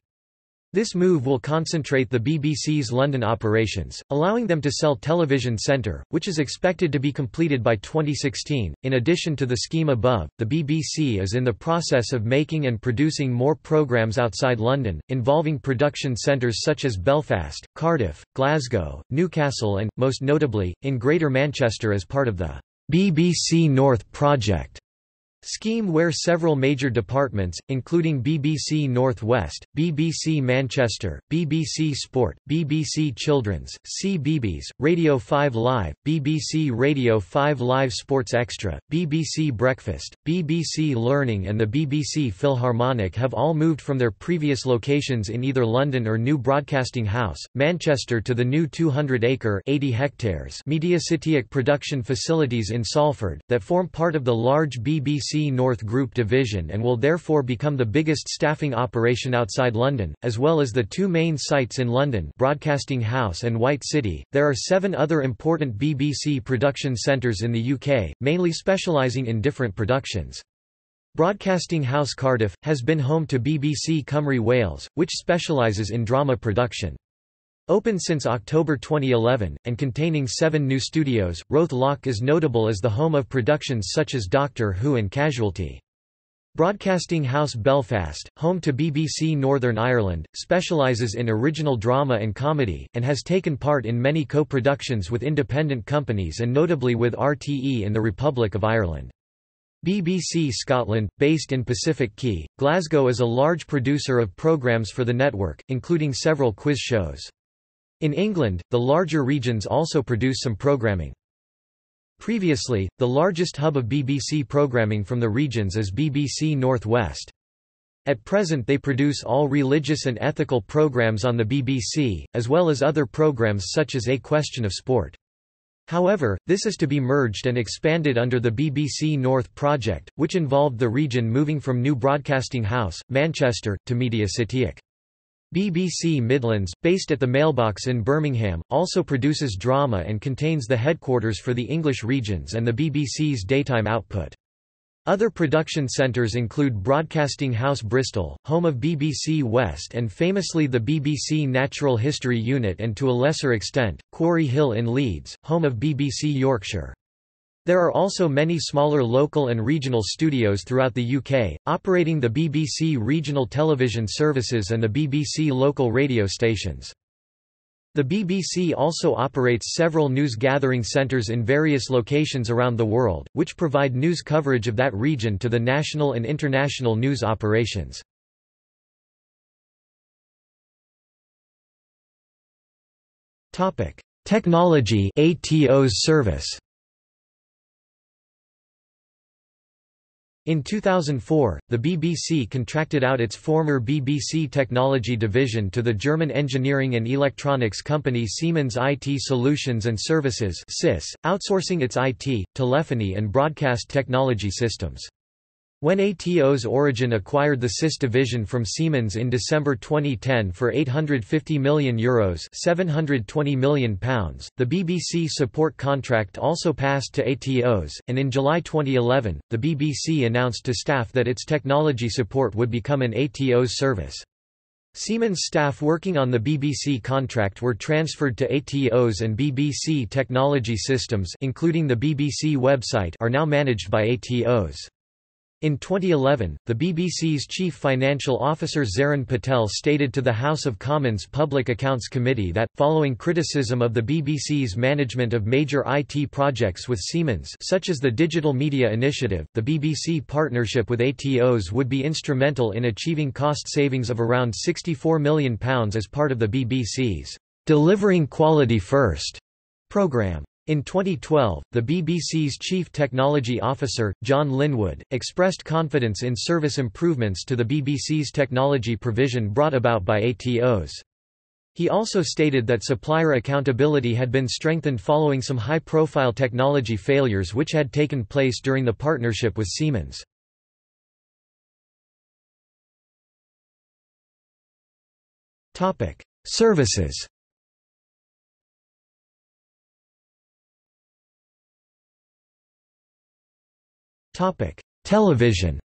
This move will concentrate the BBC's London operations, allowing them to sell Television Centre, which is expected to be completed by 2016. In addition to the scheme above, the BBC is in the process of making and producing more programmes outside London, involving production centres such as Belfast, Cardiff, Glasgow, Newcastle, and, most notably, in Greater Manchester as part of the BBC North Project scheme where several major departments, including BBC Northwest, BBC Manchester, BBC Sport, BBC Children's, CBeebies, Radio 5 Live, BBC Radio 5 Live Sports Extra, BBC Breakfast, BBC Learning and the BBC Philharmonic have all moved from their previous locations in either London or New Broadcasting House, Manchester to the new 200-acre MediaCityUK production facilities in Salford, that form part of the large BBC North Group division and will therefore become the biggest staffing operation outside London, as well as the two main sites in London Broadcasting House and White City. There are seven other important BBC production centres in the UK, mainly specialising in different productions. Broadcasting House Cardiff, has been home to BBC Cymru Wales, which specialises in drama production. Open since October 2011, and containing seven new studios, Roath Lock is notable as the home of productions such as Doctor Who and Casualty. Broadcasting House Belfast, home to BBC Northern Ireland, specialises in original drama and comedy, and has taken part in many co-productions with independent companies and notably with RTE in the Republic of Ireland. BBC Scotland, based in Pacific Quay, Glasgow is a large producer of programmes for the network, including several quiz shows. In England, the larger regions also produce some programming. Previously, the largest hub of BBC programming from the regions is BBC North West. At present they produce all religious and ethical programs on the BBC, as well as other programs such as A Question of Sport. However, this is to be merged and expanded under the BBC North project, which involved the region moving from New Broadcasting House, Manchester, to MediaCityUK. BBC Midlands, based at the Mailbox in Birmingham, also produces drama and contains the headquarters for the English regions and the BBC's daytime output. Other production centres include Broadcasting House Bristol, home of BBC West and famously the BBC Natural History Unit and to a lesser extent, Quarry Hill in Leeds, home of BBC Yorkshire. There are also many smaller local and regional studios throughout the UK, operating the BBC regional television services and the BBC local radio stations. The BBC also operates several news gathering centres in various locations around the world, which provide news coverage of that region to the national and international news operations. Technology Atos service In 2004, the BBC contracted out its former BBC Technology division to the German engineering and electronics company Siemens IT Solutions and Services outsourcing its IT, telephony and broadcast technology systems. When Atos Origin acquired the SIS division from Siemens in December 2010 for €850 million, Euros £720 million pounds, the BBC support contract also passed to Atos, and in July 2011, the BBC announced to staff that its technology support would become an Atos service. Siemens staff working on the BBC contract were transferred to Atos and BBC Technology Systems including the BBC website are now managed by Atos. In 2011, the BBC's chief financial officer Zarin Patel stated to the House of Commons Public Accounts Committee that, following criticism of the BBC's management of major IT projects with Siemens such as the Digital Media Initiative, the BBC partnership with Atos would be instrumental in achieving cost savings of around £64 million as part of the BBC's "'Delivering Quality First' programme. In 2012, the BBC's Chief Technology Officer, John Linwood, expressed confidence in service improvements to the BBC's technology provision brought about by Atos. He also stated that supplier accountability had been strengthened following some high-profile technology failures which had taken place during the partnership with Siemens. Services Topic: Television.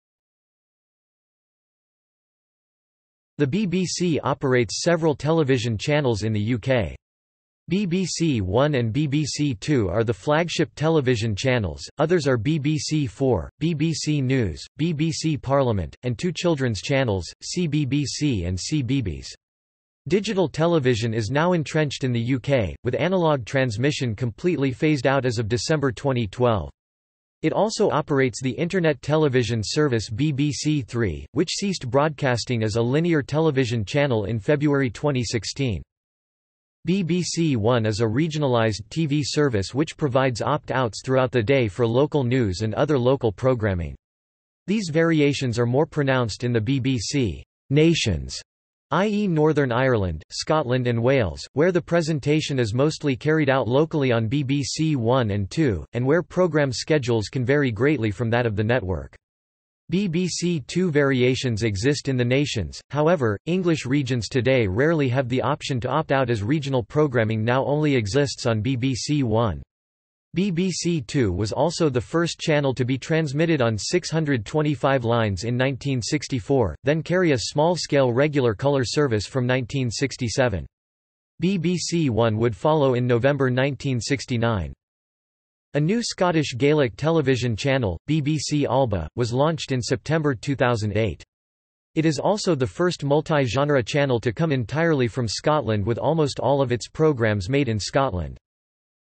The BBC operates several television channels in the UK. BBC One and BBC Two are the flagship television channels, others are BBC Four, BBC News, BBC Parliament, and two children's channels, CBBC and CBeebies. Digital television is now entrenched in the UK, with analogue transmission completely phased out as of December 2012. It also operates the Internet television service BBC Three, which ceased broadcasting as a linear television channel in February 2016. BBC One is a regionalised TV service which provides opt-outs throughout the day for local news and other local programming. These variations are more pronounced in the BBC Nations i.e. Northern Ireland, Scotland and Wales, where the presentation is mostly carried out locally on BBC One and Two, and where programme schedules can vary greatly from that of the network. BBC Two variations exist in the nations, however, English regions today rarely have the option to opt out as regional programming now only exists on BBC One. BBC Two was also the first channel to be transmitted on 625 lines in 1964, then carry a small-scale regular colour service from 1967. BBC One would follow in November 1969. A new Scottish Gaelic television channel, BBC Alba, was launched in September 2008. It is also the first multi-genre channel to come entirely from Scotland with almost all of its programmes made in Scotland.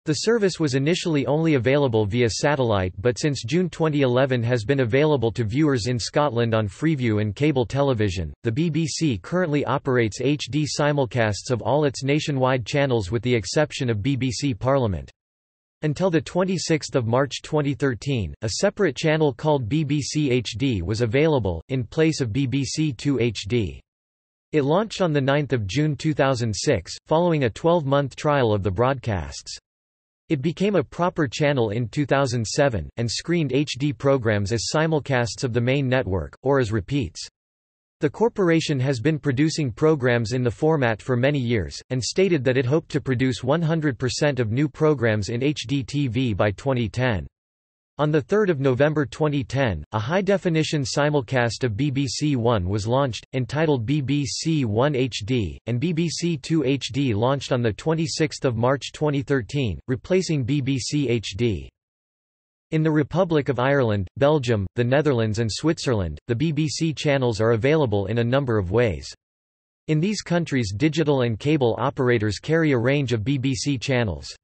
The service was initially only available via satellite but since June 2011 has been available to viewers in Scotland on Freeview and cable television. The BBC currently operates HD simulcasts of all its nationwide channels with the exception of BBC Parliament. Until 26 March 2013, a separate channel called BBC HD was available, in place of BBC 2 HD. It launched on 9 June 2006, following a 12-month trial of the broadcasts. It became a proper channel in 2007, and screened HD programs as simulcasts of the main network, or as repeats. The corporation has been producing programs in the format for many years, and stated that it hoped to produce 100% of new programs in HD TV by 2010. On 3 November 2010, a high-definition simulcast of BBC One was launched, entitled BBC One HD, and BBC Two HD launched on 26 March 2013, replacing BBC HD. In the Republic of Ireland, Belgium, the Netherlands and Switzerland, the BBC channels are available in a number of ways. In these countries digital and cable operators carry a range of BBC channels.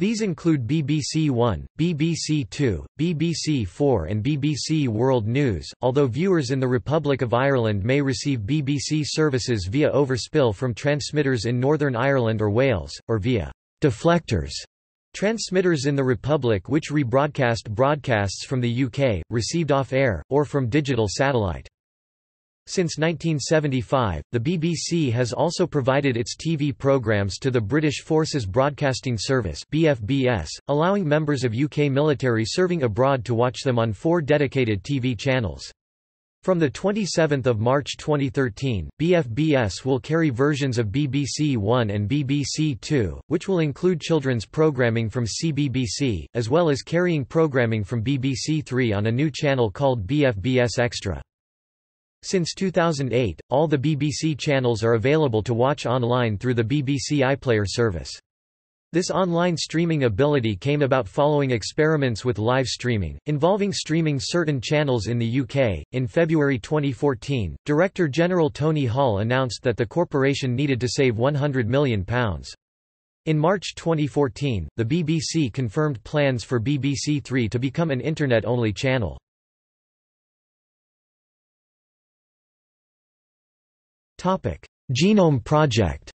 These include BBC One, BBC Two, BBC Four and BBC World News, although viewers in the Republic of Ireland may receive BBC services via overspill from transmitters in Northern Ireland or Wales, or via deflectors Transmitters in the Republic which rebroadcast broadcasts from the UK, received off-air, or from digital satellite. Since 1975, the BBC has also provided its TV programmes to the British Forces Broadcasting Service BFBS, allowing members of UK military serving abroad to watch them on four dedicated TV channels. From 27 March 2013, BFBS will carry versions of BBC One and BBC Two, which will include children's programming from CBBC, as well as carrying programming from BBC Three on a new channel called BFBS Extra. Since 2008, all the BBC channels are available to watch online through the BBC iPlayer service. This online streaming ability came about following experiments with live streaming, involving streaming certain channels in the UK. In February 2014, Director General Tony Hall announced that the corporation needed to save £100 million. In March 2014, the BBC confirmed plans for BBC Three to become an Internet-only channel. Genome Project.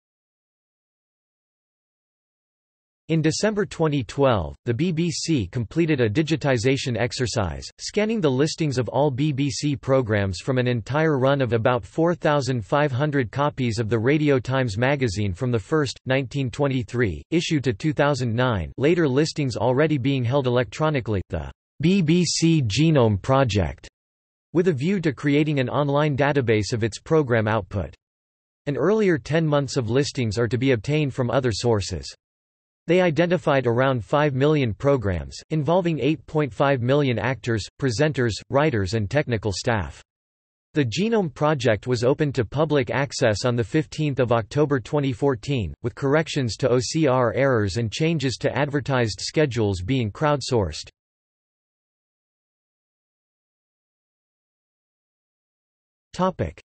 In December 2012, the BBC completed a digitization exercise, scanning the listings of all BBC programmes from an entire run of about 4,500 copies of the Radio Times magazine from the first, 1923, issue to 2009 later listings already being held electronically, the BBC Genome Project, with a view to creating an online database of its programme output. An earlier 10 months of listings are to be obtained from other sources. They identified around 5 million programs, involving 8.5 million actors, presenters, writers and technical staff. The Genome Project was opened to public access on 15 October 2014, with corrections to OCR errors and changes to advertised schedules being crowdsourced.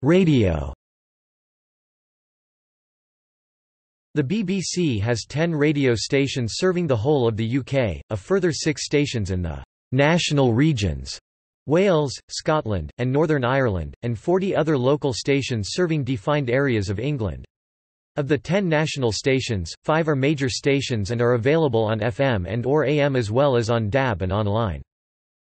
Radio The BBC has 10 radio stations serving the whole of the UK, a further six stations in the national regions Wales, Scotland, and Northern Ireland, and 40 other local stations serving defined areas of England. Of the 10 national stations, five are major stations and are available on FM and or AM as well as on DAB and online.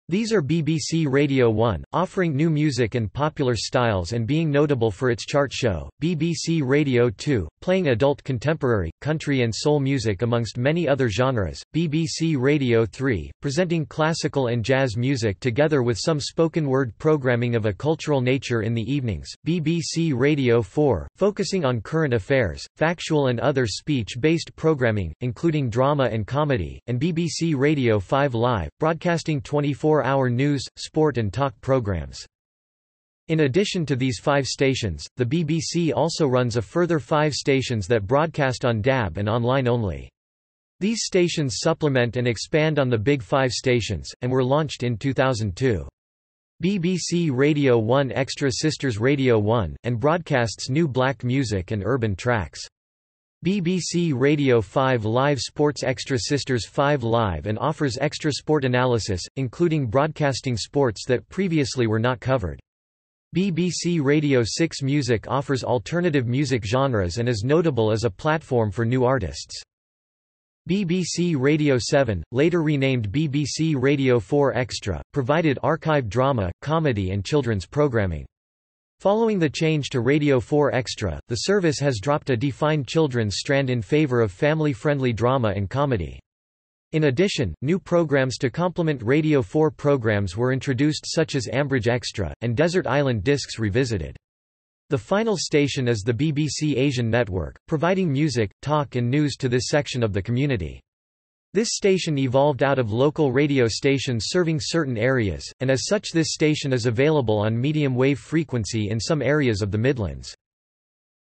These are BBC Radio 1, offering new music and popular styles and being notable for its chart show, BBC Radio 2, playing adult contemporary, country and soul music amongst many other genres, BBC Radio 3, presenting classical and jazz music together with some spoken word programming of a cultural nature in the evenings, BBC Radio 4, focusing on current affairs, factual and other speech-based programming, including drama and comedy, and BBC Radio 5 Live, broadcasting 24 24-hour news, sport and talk programs. In addition to these five stations, the BBC also runs a further five stations that broadcast on DAB and online only. These stations supplement and expand on the Big Five stations, and were launched in 2002. BBC Radio 1 Extra Sisters Radio 1, and broadcasts new black music and urban tracks. BBC Radio 5 Live Sports Extra Sisters 5 Live and offers extra sport analysis, including broadcasting sports that previously were not covered. BBC Radio 6 Music offers alternative music genres and is notable as a platform for new artists. BBC Radio 7, later renamed BBC Radio 4 Extra, provided archive drama, comedy and children's programming. Following the change to Radio 4 Extra, the service has dropped a defined children's strand in favor of family-friendly drama and comedy. In addition, new programs to complement Radio 4 programs were introduced such as Ambridge Extra, and Desert Island Discs Revisited. The final station is the BBC Asian Network, providing music, talk and news to this section of the community. This station evolved out of local radio stations serving certain areas, and as such this station is available on medium wave frequency in some areas of the Midlands.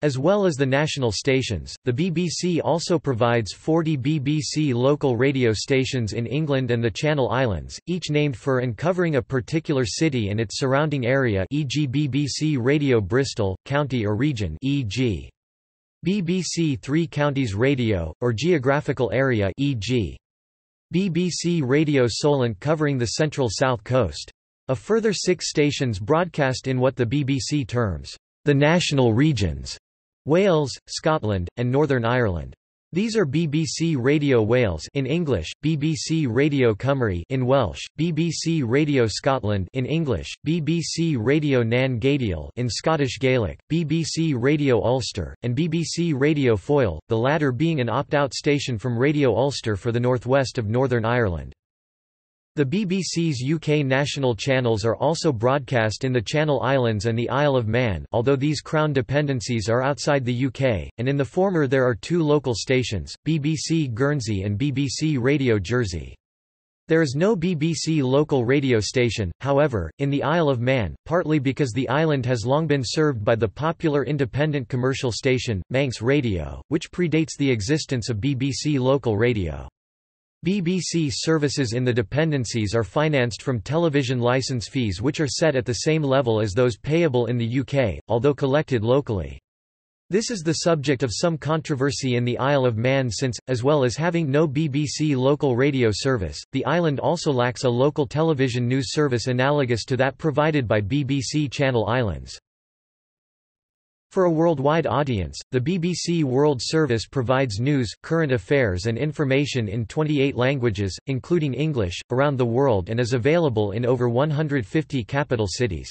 As well as the national stations, the BBC also provides 40 BBC local radio stations in England and the Channel Islands, each named for and covering a particular city and its surrounding area e.g. BBC Radio Bristol, County or Region e.g. BBC Three Counties Radio, or geographical area e.g. BBC Radio Solent covering the central south coast. A further six stations broadcast in what the BBC terms, the national regions, Wales, Scotland, and Northern Ireland. These are BBC Radio Wales in English, BBC Radio Cymru in Welsh, BBC Radio Scotland in English, BBC Radio Nan Gàidheal in Scottish Gaelic, BBC Radio Ulster, and BBC Radio Foyle, the latter being an opt-out station from Radio Ulster for the northwest of Northern Ireland. The BBC's UK national channels are also broadcast in the Channel Islands and the Isle of Man although these Crown dependencies are outside the UK, and in the former there are two local stations, BBC Guernsey and BBC Radio Jersey. There is no BBC local radio station, however, in the Isle of Man, partly because the island has long been served by the popular independent commercial station, Manx Radio, which predates the existence of BBC local radio. BBC services in the dependencies are financed from television licence fees which are set at the same level as those payable in the UK, although collected locally. This is the subject of some controversy in the Isle of Man since, as well as having no BBC local radio service, the island also lacks a local television news service analogous to that provided by BBC Channel Islands. For a worldwide audience, the BBC World Service provides news, current affairs and information in 28 languages, including English, around the world and is available in over 150 capital cities.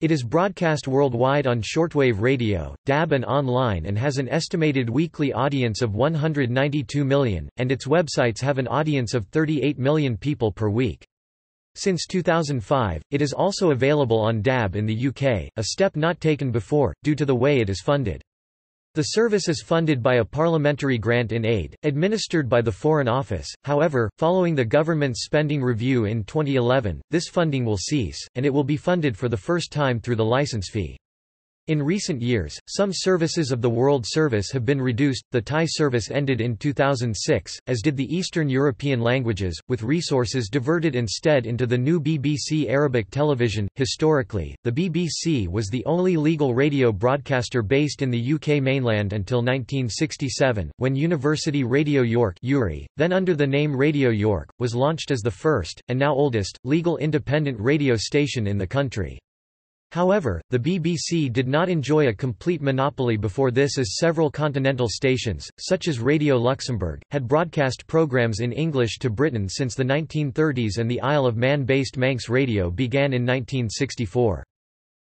It is broadcast worldwide on shortwave radio, DAB and online and has an estimated weekly audience of 192 million, and its websites have an audience of 38 million people per week. Since 2005, it is also available on DAB in the UK, a step not taken before, due to the way it is funded. The service is funded by a parliamentary grant in aid, administered by the Foreign Office, however, following the government's spending review in 2011, this funding will cease, and it will be funded for the first time through the license fee. In recent years, some services of the World Service have been reduced. The Thai service ended in 2006, as did the Eastern European languages, with resources diverted instead into the new BBC Arabic television. Historically, the BBC was the only legal radio broadcaster based in the UK mainland until 1967, when University Radio York, URY, then under the name Radio York, was launched as the first, and now oldest, legal independent radio station in the country. However, the BBC did not enjoy a complete monopoly before this as several continental stations, such as Radio Luxembourg, had broadcast programmes in English to Britain since the 1930s and the Isle of Man-based Manx Radio began in 1964.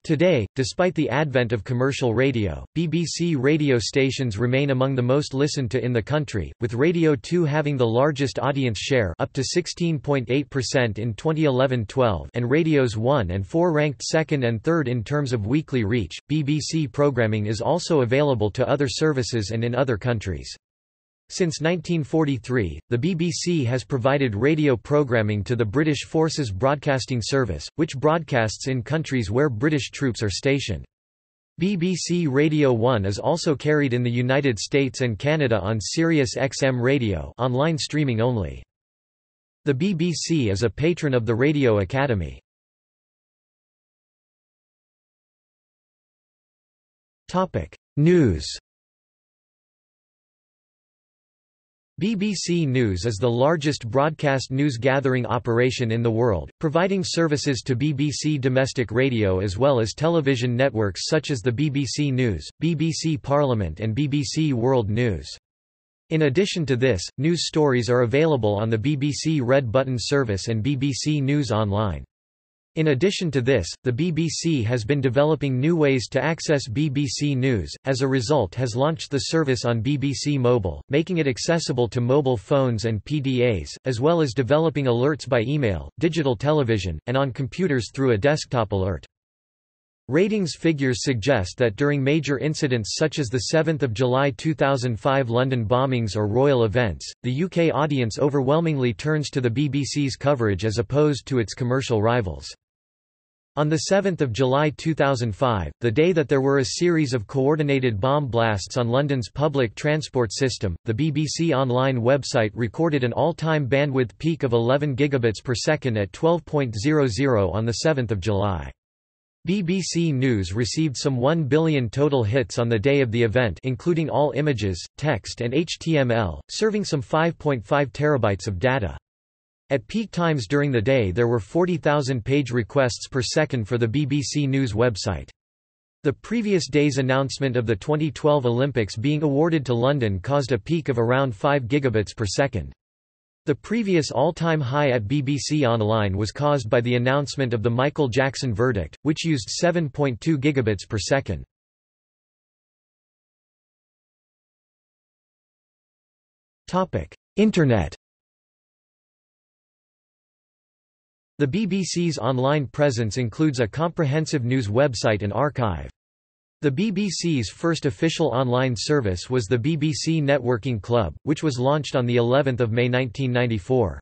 Today, despite the advent of commercial radio, BBC radio stations remain among the most listened to in the country, with Radio 2 having the largest audience share up to 16.8% in 2011-12 and Radios 1 and 4 ranked second and third in terms of weekly reach. BBC programming is also available to other services and in other countries. Since 1943, the BBC has provided radio programming to the British Forces Broadcasting Service, which broadcasts in countries where British troops are stationed. BBC Radio 1 is also carried in the United States and Canada on Sirius XM Radio online streaming only. The BBC is a patron of the Radio Academy. News BBC News is the largest broadcast news gathering operation in the world, providing services to BBC domestic radio as well as television networks such as the BBC News, BBC Parliament and BBC World News. In addition to this, news stories are available on the BBC Red Button service and BBC News Online. In addition to this, the BBC has been developing new ways to access BBC News, as a result has launched the service on BBC Mobile, making it accessible to mobile phones and PDAs, as well as developing alerts by email, digital television, and on computers through a desktop alert. Ratings figures suggest that during major incidents such as the 7 July 2005 London bombings or royal events, the UK audience overwhelmingly turns to the BBC's coverage as opposed to its commercial rivals. On 7 July 2005, the day that there were a series of coordinated bomb blasts on London's public transport system, the BBC Online website recorded an all-time bandwidth peak of 11 gigabits per second at 12.00 on 7 July. BBC News received some 1 billion total hits on the day of the event including all images, text and HTML, serving some 5.5 terabytes of data. At peak times during the day there were 40,000 page requests per second for the BBC News website. The previous day's announcement of the 2012 Olympics being awarded to London caused a peak of around 5 gigabits per second. The previous all-time high at BBC Online was caused by the announcement of the Michael Jackson verdict, which used 7.2 gigabits per second. Internet The BBC's online presence includes a comprehensive news website and archive. The BBC's first official online service was the BBC Networking Club, which was launched on the 11th of May 1994.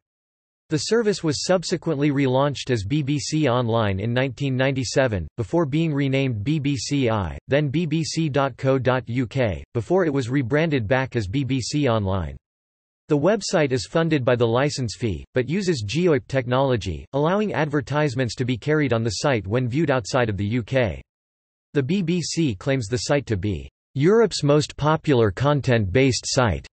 The service was subsequently relaunched as BBC Online in 1997, before being renamed BBC i, then bbc.co.uk, before it was rebranded back as BBC Online. The website is funded by the license fee, but uses GeoIP technology, allowing advertisements to be carried on the site when viewed outside of the UK. The BBC claims the site to be Europe's most popular content-based site,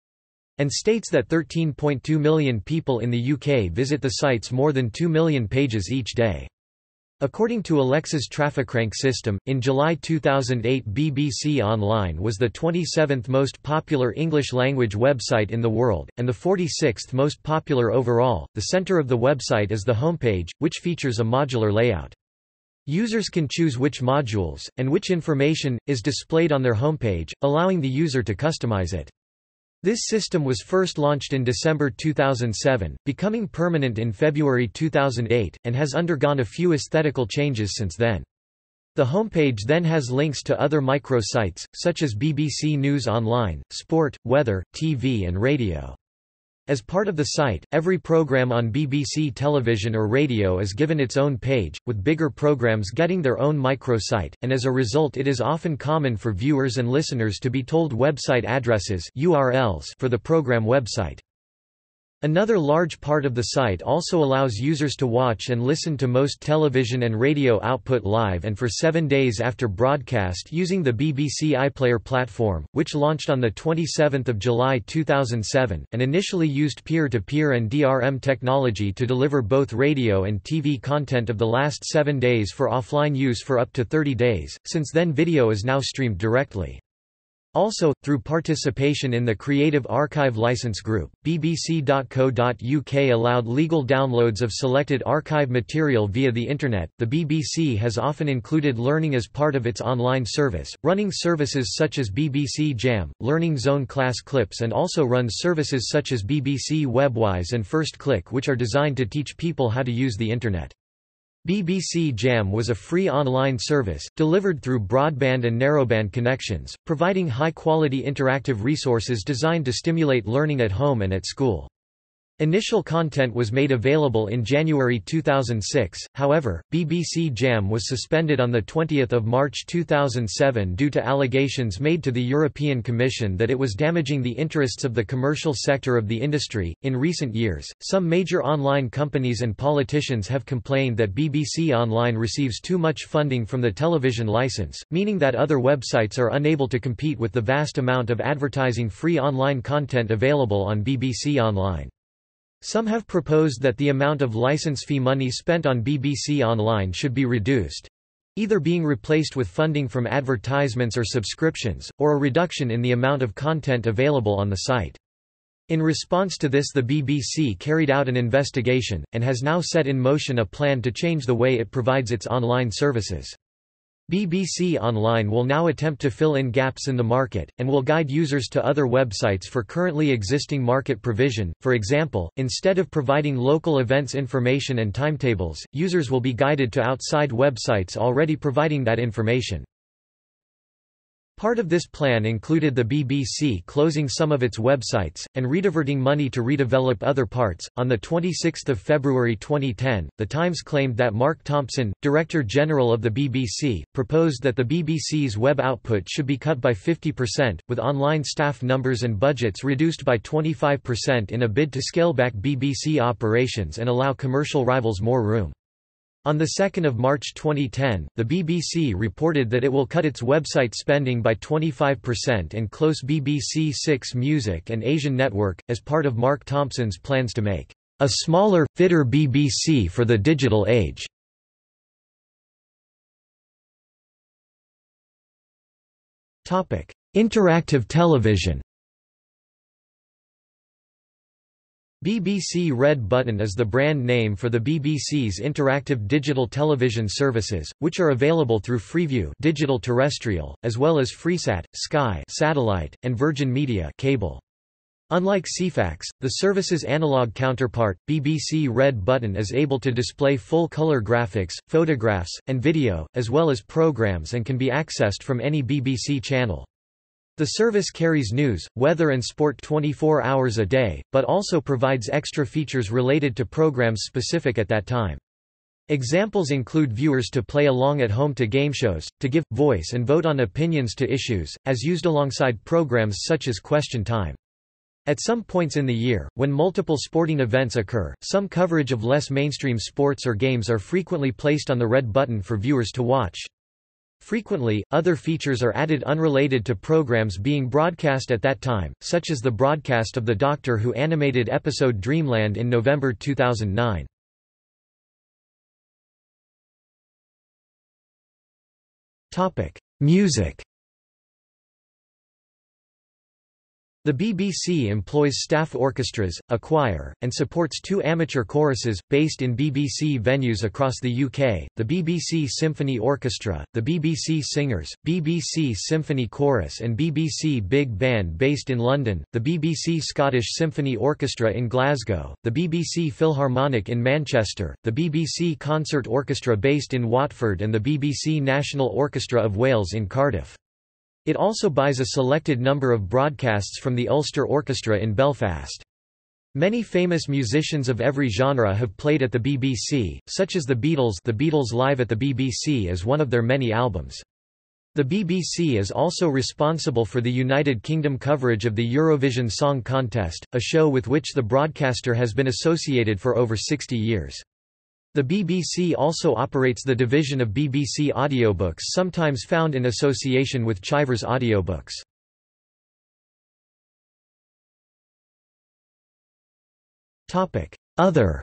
and states that 13.2 million people in the UK visit the site's more than 2 million pages each day. According to Alexa's TrafficRank system, in July 2008 BBC Online was the 27th most popular English-language website in the world, and the 46th most popular overall. The center of the website is the homepage, which features a modular layout. Users can choose which modules, and which information, is displayed on their homepage, allowing the user to customize it. This system was first launched in December 2007, becoming permanent in February 2008, and has undergone a few aesthetical changes since then. The homepage then has links to other micro-sites, such as BBC News Online, Sport, Weather, TV and Radio. As part of the site, every program on BBC television or radio is given its own page, with bigger programs getting their own micro-site, and as a result it is often common for viewers and listeners to be told website addresses URLs for the program website. Another large part of the site also allows users to watch and listen to most television and radio output live and for seven days after broadcast using the BBC iPlayer platform, which launched on 27 July 2007, and initially used peer-to-peer -peer and DRM technology to deliver both radio and TV content of the last seven days for offline use for up to 30 days, since then video is now streamed directly. Also, through participation in the Creative Archive License Group, bbc.co.uk allowed legal downloads of selected archive material via the Internet. The BBC has often included learning as part of its online service, running services such as BBC Jam, Learning Zone class clips, and also runs services such as BBC Webwise and First Click, which are designed to teach people how to use the Internet. BBC Jam was a free online service, delivered through broadband and narrowband connections, providing high-quality interactive resources designed to stimulate learning at home and at school. Initial content was made available in January 2006, however, BBC Jam was suspended on 20 March 2007 due to allegations made to the European Commission that it was damaging the interests of the commercial sector of the industry. In recent years, some major online companies and politicians have complained that BBC Online receives too much funding from the television license, meaning that other websites are unable to compete with the vast amount of advertising free online content available on BBC Online. Some have proposed that the amount of license fee money spent on BBC Online should be reduced either being replaced with funding from advertisements or subscriptions, or a reduction in the amount of content available on the site. In response to this the BBC carried out an investigation, and has now set in motion a plan to change the way it provides its online services. BBC Online will now attempt to fill in gaps in the market, and will guide users to other websites for currently existing market provision. For example, instead of providing local events information and timetables, users will be guided to outside websites already providing that information. Part of this plan included the BBC closing some of its websites, and rediverting money to redevelop other parts. On 26 February 2010, The Times claimed that Mark Thompson, Director General of the BBC, proposed that the BBC's web output should be cut by 50%, with online staff numbers and budgets reduced by 25% in a bid to scale back BBC operations and allow commercial rivals more room. On 2 March 2010, the BBC reported that it will cut its website spending by 25% and close BBC Six Music and Asian Network, as part of Mark Thompson's plans to make a smaller, fitter BBC for the digital age. Interactive television BBC Red Button is the brand name for the BBC's interactive digital television services, which are available through Freeview digital terrestrial, as well as Freesat, Sky satellite, and Virgin Media cable. Unlike Ceefax, the service's analog counterpart, BBC Red Button is able to display full-color graphics, photographs, and video, as well as programs and can be accessed from any BBC channel. The service carries news, weather and sport 24 hours a day, but also provides extra features related to programs specific at that time. Examples include viewers to play along at home to game shows, to give, voice and vote on opinions to issues, as used alongside programs such as Question Time. At some points in the year, when multiple sporting events occur, some coverage of less mainstream sports or games are frequently placed on the red button for viewers to watch. Frequently, other features are added unrelated to programs being broadcast at that time, such as the broadcast of the Doctor Who animated episode Dreamland in November 2009. Music The BBC employs staff orchestras, a choir, and supports two amateur choruses, based in BBC venues across the UK, the BBC Symphony Orchestra, the BBC Singers, BBC Symphony Chorus and BBC Big Band based in London, the BBC Scottish Symphony Orchestra in Glasgow, the BBC Philharmonic in Manchester, the BBC Concert Orchestra based in Watford and the BBC National Orchestra of Wales in Cardiff. It also buys a selected number of broadcasts from the Ulster Orchestra in Belfast. Many famous musicians of every genre have played at the BBC, such as the Beatles The Beatles Live at the BBC is one of their many albums. The BBC is also responsible for the United Kingdom coverage of the Eurovision Song Contest, a show with which the broadcaster has been associated for over 60 years. The BBC also operates the division of BBC Audiobooks sometimes found in association with Chivers Audiobooks. Other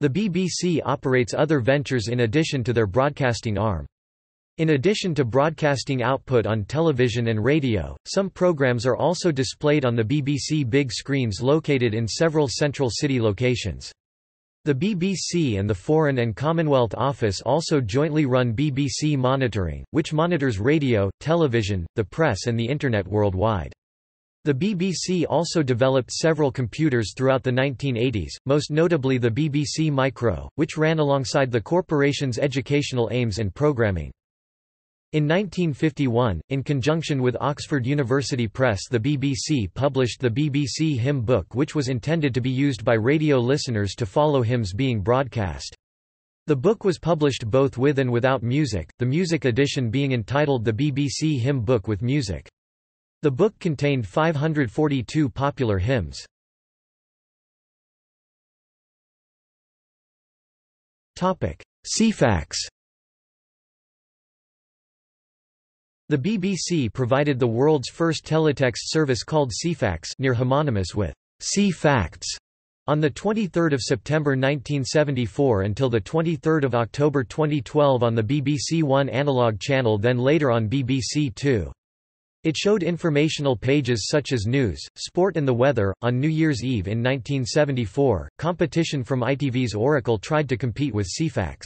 The BBC operates other ventures in addition to their broadcasting arm. In addition to broadcasting output on television and radio, some programs are also displayed on the BBC big screens located in several central city locations. The BBC and the Foreign and Commonwealth Office also jointly run BBC Monitoring, which monitors radio, television, the press and the Internet worldwide. The BBC also developed several computers throughout the 1980s, most notably the BBC Micro, which ran alongside the corporation's educational aims and programming. In 1951, in conjunction with Oxford University Press the BBC published the BBC Hymn Book which was intended to be used by radio listeners to follow hymns being broadcast. The book was published both with and without music, the music edition being entitled the BBC Hymn Book with Music. The book contained 542 popular hymns. Ceefax The BBC provided the world's first teletext service called Ceefax near homonymous with see facts on 23 September 1974 until 23 October 2012 on the BBC One analog channel then later on BBC Two. It showed informational pages such as news, sport and the weather. On New Year's Eve in 1974, competition from ITV's Oracle tried to compete with Ceefax.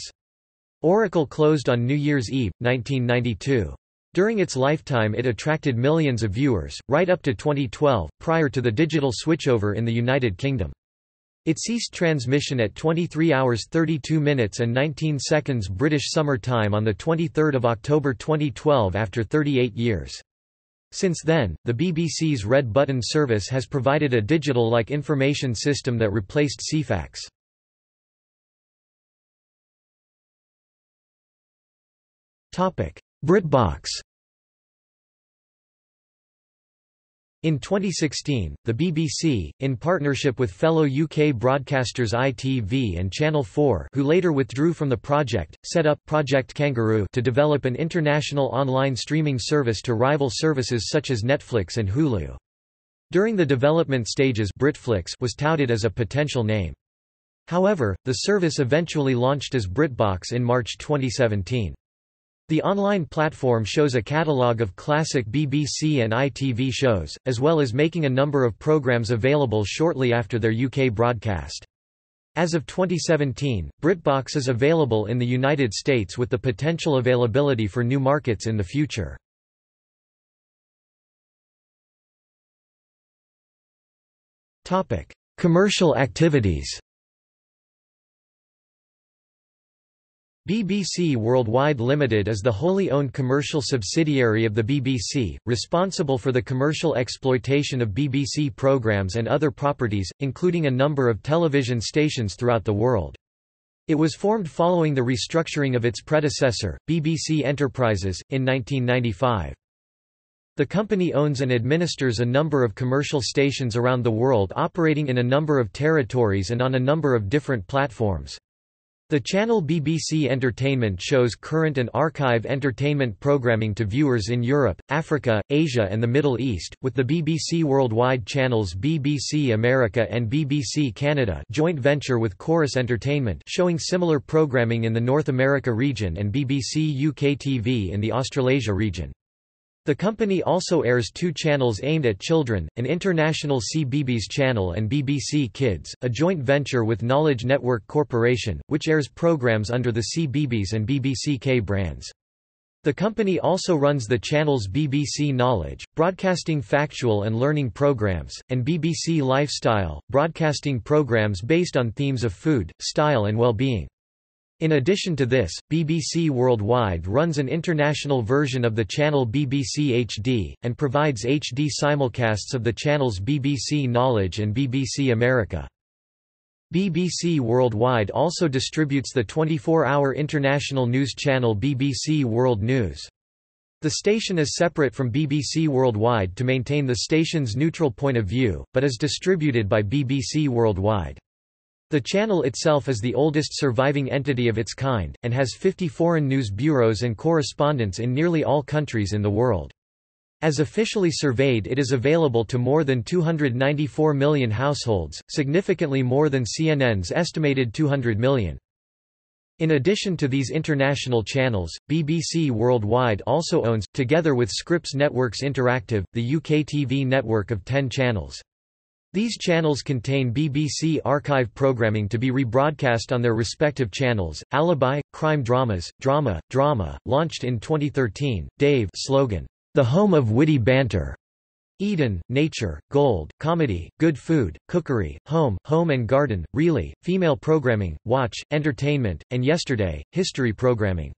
Oracle closed on New Year's Eve, 1992. During its lifetime it attracted millions of viewers, right up to 2012, prior to the digital switchover in the United Kingdom. It ceased transmission at 23 hours 32 minutes and 19 seconds British Summer Time on 23 October 2012 after 38 years. Since then, the BBC's Red Button service has provided a digital-like information system that replaced Ceefax. BritBox In 2016, the BBC, in partnership with fellow UK broadcasters ITV and Channel 4 who later withdrew from the project, set up Project Kangaroo to develop an international online streaming service to rival services such as Netflix and Hulu. During the development stages Britflix was touted as a potential name. However, the service eventually launched as BritBox in March 2017. The online platform shows a catalogue of classic BBC and ITV shows, as well as making a number of programmes available shortly after their UK broadcast. As of 2017, BritBox is available in the United States with the potential availability for new markets in the future. Commercial activities BBC Worldwide Limited is the wholly owned commercial subsidiary of the BBC, responsible for the commercial exploitation of BBC programmes and other properties, including a number of television stations throughout the world. It was formed following the restructuring of its predecessor, BBC Enterprises, in 1995. The company owns and administers a number of commercial stations around the world operating in a number of territories and on a number of different platforms. The channel BBC Entertainment shows current and archive entertainment programming to viewers in Europe, Africa, Asia and the Middle East, with the BBC Worldwide channels BBC America and BBC Canada joint venture with Corus Entertainment showing similar programming in the North America region and BBC UK TV in the Australasia region. The company also airs two channels aimed at children, an international CBeebies channel and BBC Kids, a joint venture with Knowledge Network Corporation, which airs programs under the CBeebies and BBC K brands. The company also runs the channels BBC Knowledge, broadcasting factual and learning programs, and BBC Lifestyle, broadcasting programs based on themes of food, style and well-being. In addition to this, BBC Worldwide runs an international version of the channel BBC HD, and provides HD simulcasts of the channels BBC Knowledge and BBC America. BBC Worldwide also distributes the 24-hour international news channel BBC World News. The station is separate from BBC Worldwide to maintain the station's neutral point of view, but is distributed by BBC Worldwide. The channel itself is the oldest surviving entity of its kind, and has 50 foreign news bureaus and correspondents in nearly all countries in the world. As officially surveyed it is available to more than 294 million households, significantly more than CNN's estimated 200 million. In addition to these international channels, BBC Worldwide also owns, together with Scripps Networks Interactive, the UK TV network of 10 channels. These channels contain BBC archive programming to be rebroadcast on their respective channels. Alibi, crime dramas, drama, drama, launched in 2013. Dave slogan, The Home of Witty Banter. Eden, Nature, Gold, Comedy, Good Food, Cookery, Home, Home and Garden, Really, Female Programming, Watch, Entertainment, and Yesterday, History Programming.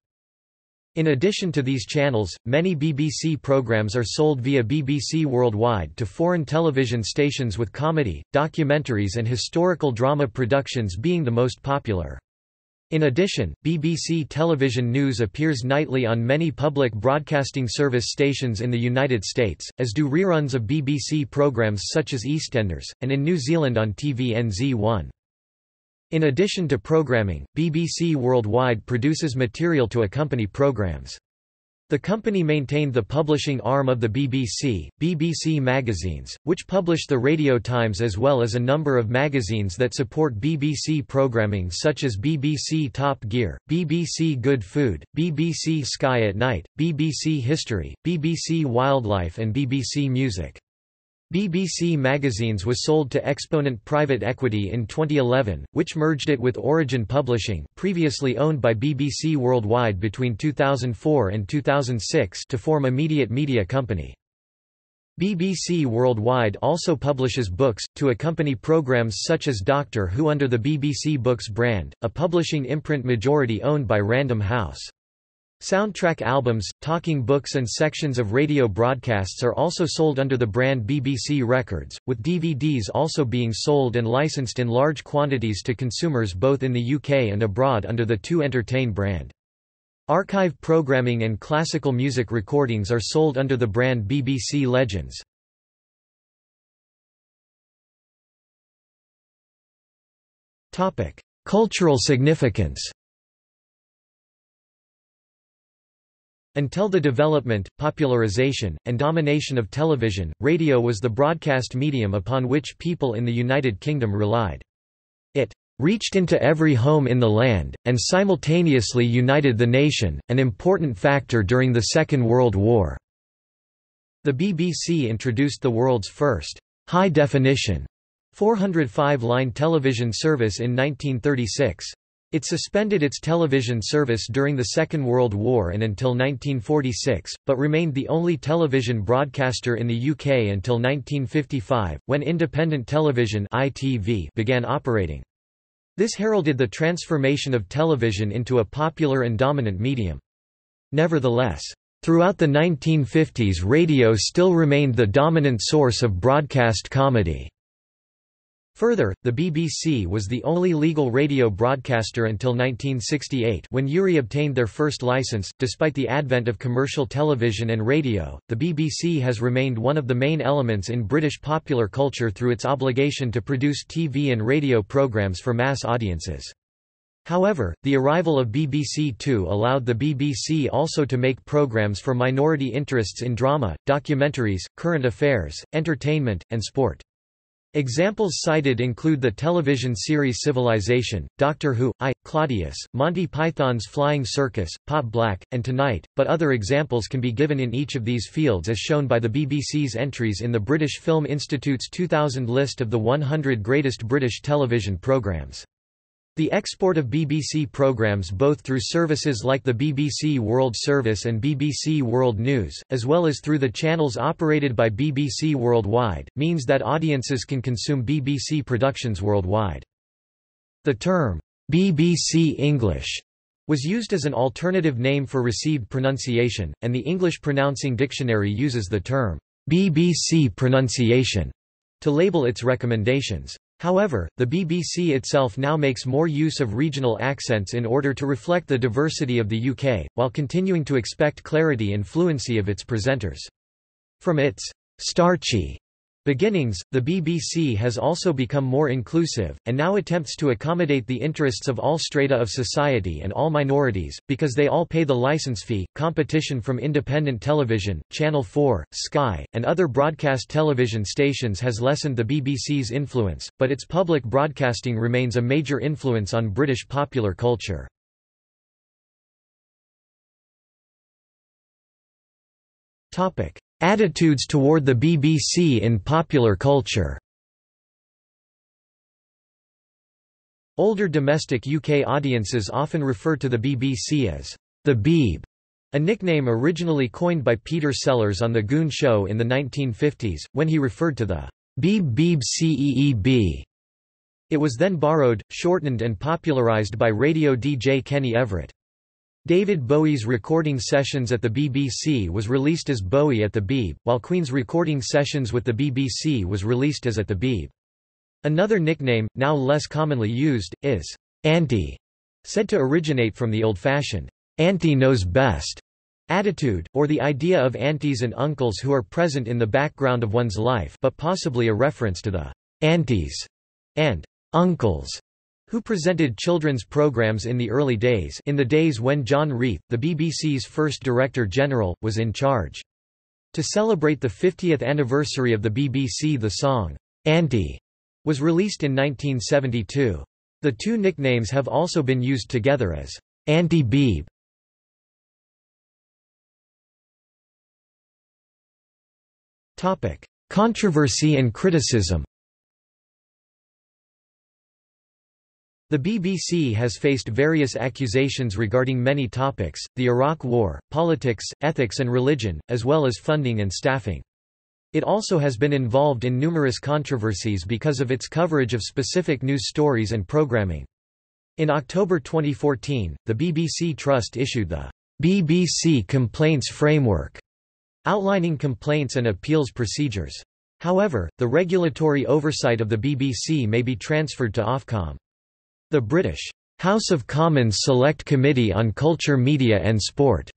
In addition to these channels, many BBC programmes are sold via BBC Worldwide to foreign television stations with comedy, documentaries and historical drama productions being the most popular. In addition, BBC Television News appears nightly on many public broadcasting service stations in the United States, as do reruns of BBC programmes such as EastEnders, and in New Zealand on TVNZ1. In addition to programming, BBC Worldwide produces material to accompany programs. The company maintained the publishing arm of the BBC, BBC Magazines, which publish the Radio Times as well as a number of magazines that support BBC programming such as BBC Top Gear, BBC Good Food, BBC Sky at Night, BBC History, BBC Wildlife and BBC Music. BBC Magazines was sold to Exponent Private Equity in 2011, which merged it with Origin Publishing previously owned by BBC Worldwide between 2004 and 2006 to form Immediate Media Company. BBC Worldwide also publishes books, to accompany programmes such as Doctor Who under the BBC Books brand, a publishing imprint majority owned by Random House. Soundtrack albums, talking books and sections of radio broadcasts are also sold under the brand BBC Records, with DVDs also being sold and licensed in large quantities to consumers both in the UK and abroad under the 2 Entertain brand. Archive programming and classical music recordings are sold under the brand BBC Legends. Cultural significance Until the development, popularization, and domination of television, radio was the broadcast medium upon which people in the United Kingdom relied. It reached into every home in the land, and simultaneously united the nation, an important factor during the Second World War." The BBC introduced the world's first high-definition 405-line television service in 1936. It suspended its television service during the Second World War and until 1946, but remained the only television broadcaster in the UK until 1955, when independent television ITV began operating. This heralded the transformation of television into a popular and dominant medium. Nevertheless, throughout the 1950s radio still remained the dominant source of broadcast comedy. Further, the BBC was the only legal radio broadcaster until 1968 when URY obtained their first license. Despite the advent of commercial television and radio, the BBC has remained one of the main elements in British popular culture through its obligation to produce TV and radio programmes for mass audiences. However, the arrival of BBC Two allowed the BBC also to make programmes for minority interests in drama, documentaries, current affairs, entertainment, and sport. Examples cited include the television series Civilization, Doctor Who, I, Claudius, Monty Python's Flying Circus, Pot Black, and Tonight, but other examples can be given in each of these fields as shown by the BBC's entries in the British Film Institute's 2000 list of the 100 greatest British television programmes. The export of BBC programmes both through services like the BBC World Service and BBC World News, as well as through the channels operated by BBC Worldwide, means that audiences can consume BBC productions worldwide. The term, BBC English, was used as an alternative name for received pronunciation, and the English Pronouncing Dictionary uses the term, BBC pronunciation, to label its recommendations. However, the BBC itself now makes more use of regional accents in order to reflect the diversity of the UK, while continuing to expect clarity and fluency of its presenters. From its starchy beginnings, the BBC has also become more inclusive, and now attempts to accommodate the interests of all strata of society and all minorities, because they all pay the license fee. Competition from independent television, Channel 4, Sky, and other broadcast television stations has lessened the BBC's influence, but its public broadcasting remains a major influence on British popular culture. Attitudes toward the BBC in popular culture Older domestic UK audiences often refer to the BBC as the Beeb, a nickname originally coined by Peter Sellers on The Goon Show in the 1950s, when he referred to the Beeb Beeb Ceeb. It was then borrowed, shortened and popularised by radio DJ Kenny Everett. David Bowie's recording sessions at the BBC was released as Bowie at the Beeb, while Queen's recording sessions with the BBC was released as at the Beeb. Another nickname, now less commonly used, is Auntie, said to originate from the old-fashioned Auntie knows best attitude, or the idea of aunties and uncles who are present in the background of one's life but possibly a reference to the aunties and uncles who presented children's programs in the early days in the days when John Reith, the BBC's first Director-General, was in charge. To celebrate the 50th anniversary of the BBC the song, Auntie, was released in 1972. The two nicknames have also been used together as Auntie Beeb. Controversy and criticism The BBC has faced various accusations regarding many topics, the Iraq War, politics, ethics and religion, as well as funding and staffing. It also has been involved in numerous controversies because of its coverage of specific news stories and programming. In October 2014, the BBC Trust issued the BBC Complaints Framework, outlining complaints and appeals procedures. However, the regulatory oversight of the BBC may be transferred to Ofcom. The British House of Commons Select Committee on Culture Media and Sport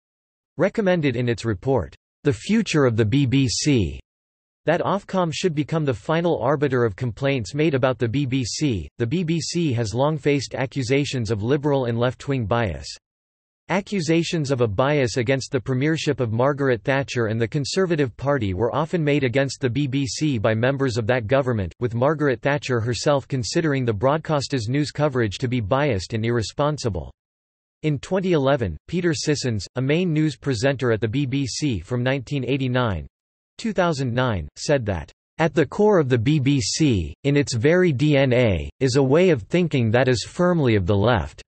recommended in its report, The Future of the BBC, that Ofcom should become the final arbiter of complaints made about the BBC. The BBC has long faced accusations of liberal and left wing bias. Accusations of a bias against the premiership of Margaret Thatcher and the Conservative Party were often made against the BBC by members of that government, with Margaret Thatcher herself considering the broadcaster's news coverage to be biased and irresponsible. In 2011, Peter Sissons, a main news presenter at the BBC from 1989 2009, said that, "...at the core of the BBC, in its very DNA, is a way of thinking that is firmly of the left."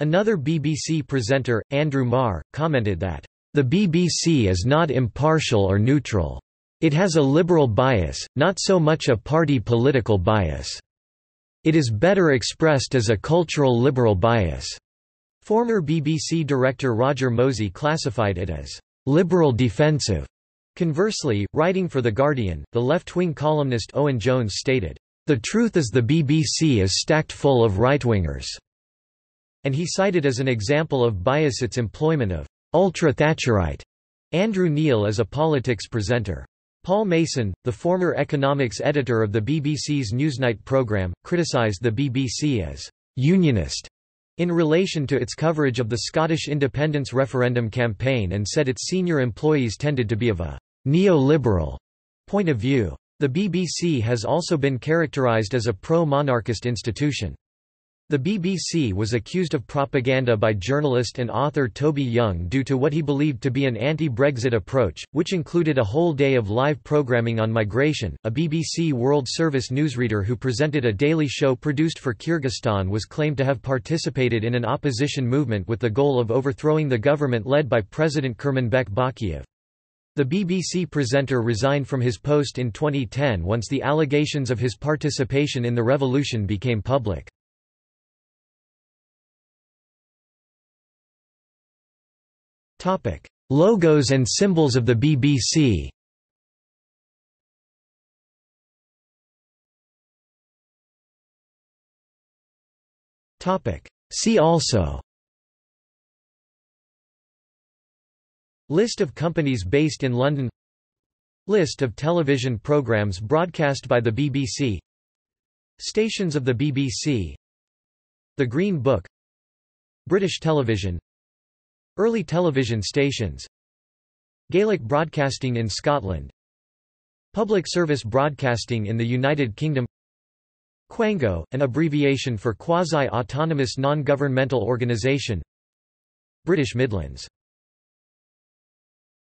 Another BBC presenter, Andrew Marr, commented that, "...the BBC is not impartial or neutral. It has a liberal bias, not so much a party political bias. It is better expressed as a cultural liberal bias." Former BBC director Roger Mosey classified it as, "...liberal defensive." Conversely, writing for The Guardian, the left-wing columnist Owen Jones stated, "...the truth is the BBC is stacked full of right-wingers." And he cited as an example of bias its employment of ultra-Thatcherite Andrew Neil as a politics presenter. Paul Mason, the former economics editor of the BBC's Newsnight programme, criticised the BBC as «unionist» in relation to its coverage of the Scottish independence referendum campaign and said its senior employees tended to be of a «neo-liberal» point of view. The BBC has also been characterised as a pro-monarchist institution. The BBC was accused of propaganda by journalist and author Toby Young due to what he believed to be an anti-Brexit approach, which included a whole day of live programming on migration. A BBC World Service newsreader who presented a daily show produced for Kyrgyzstan was claimed to have participated in an opposition movement with the goal of overthrowing the government led by President Kurmanbek Bakiyev. The BBC presenter resigned from his post in 2010 once the allegations of his participation in the revolution became public. Topic: Logos and symbols of the BBC. Topic: See also. List of companies based in London. List of television programmes broadcast by the BBC Stations of the BBC The Green Book. British Television Early television stations. Gaelic broadcasting in Scotland. Public service broadcasting in the United Kingdom. Quango, an abbreviation for Quasi-Autonomous Non-Governmental Organisation British Midlands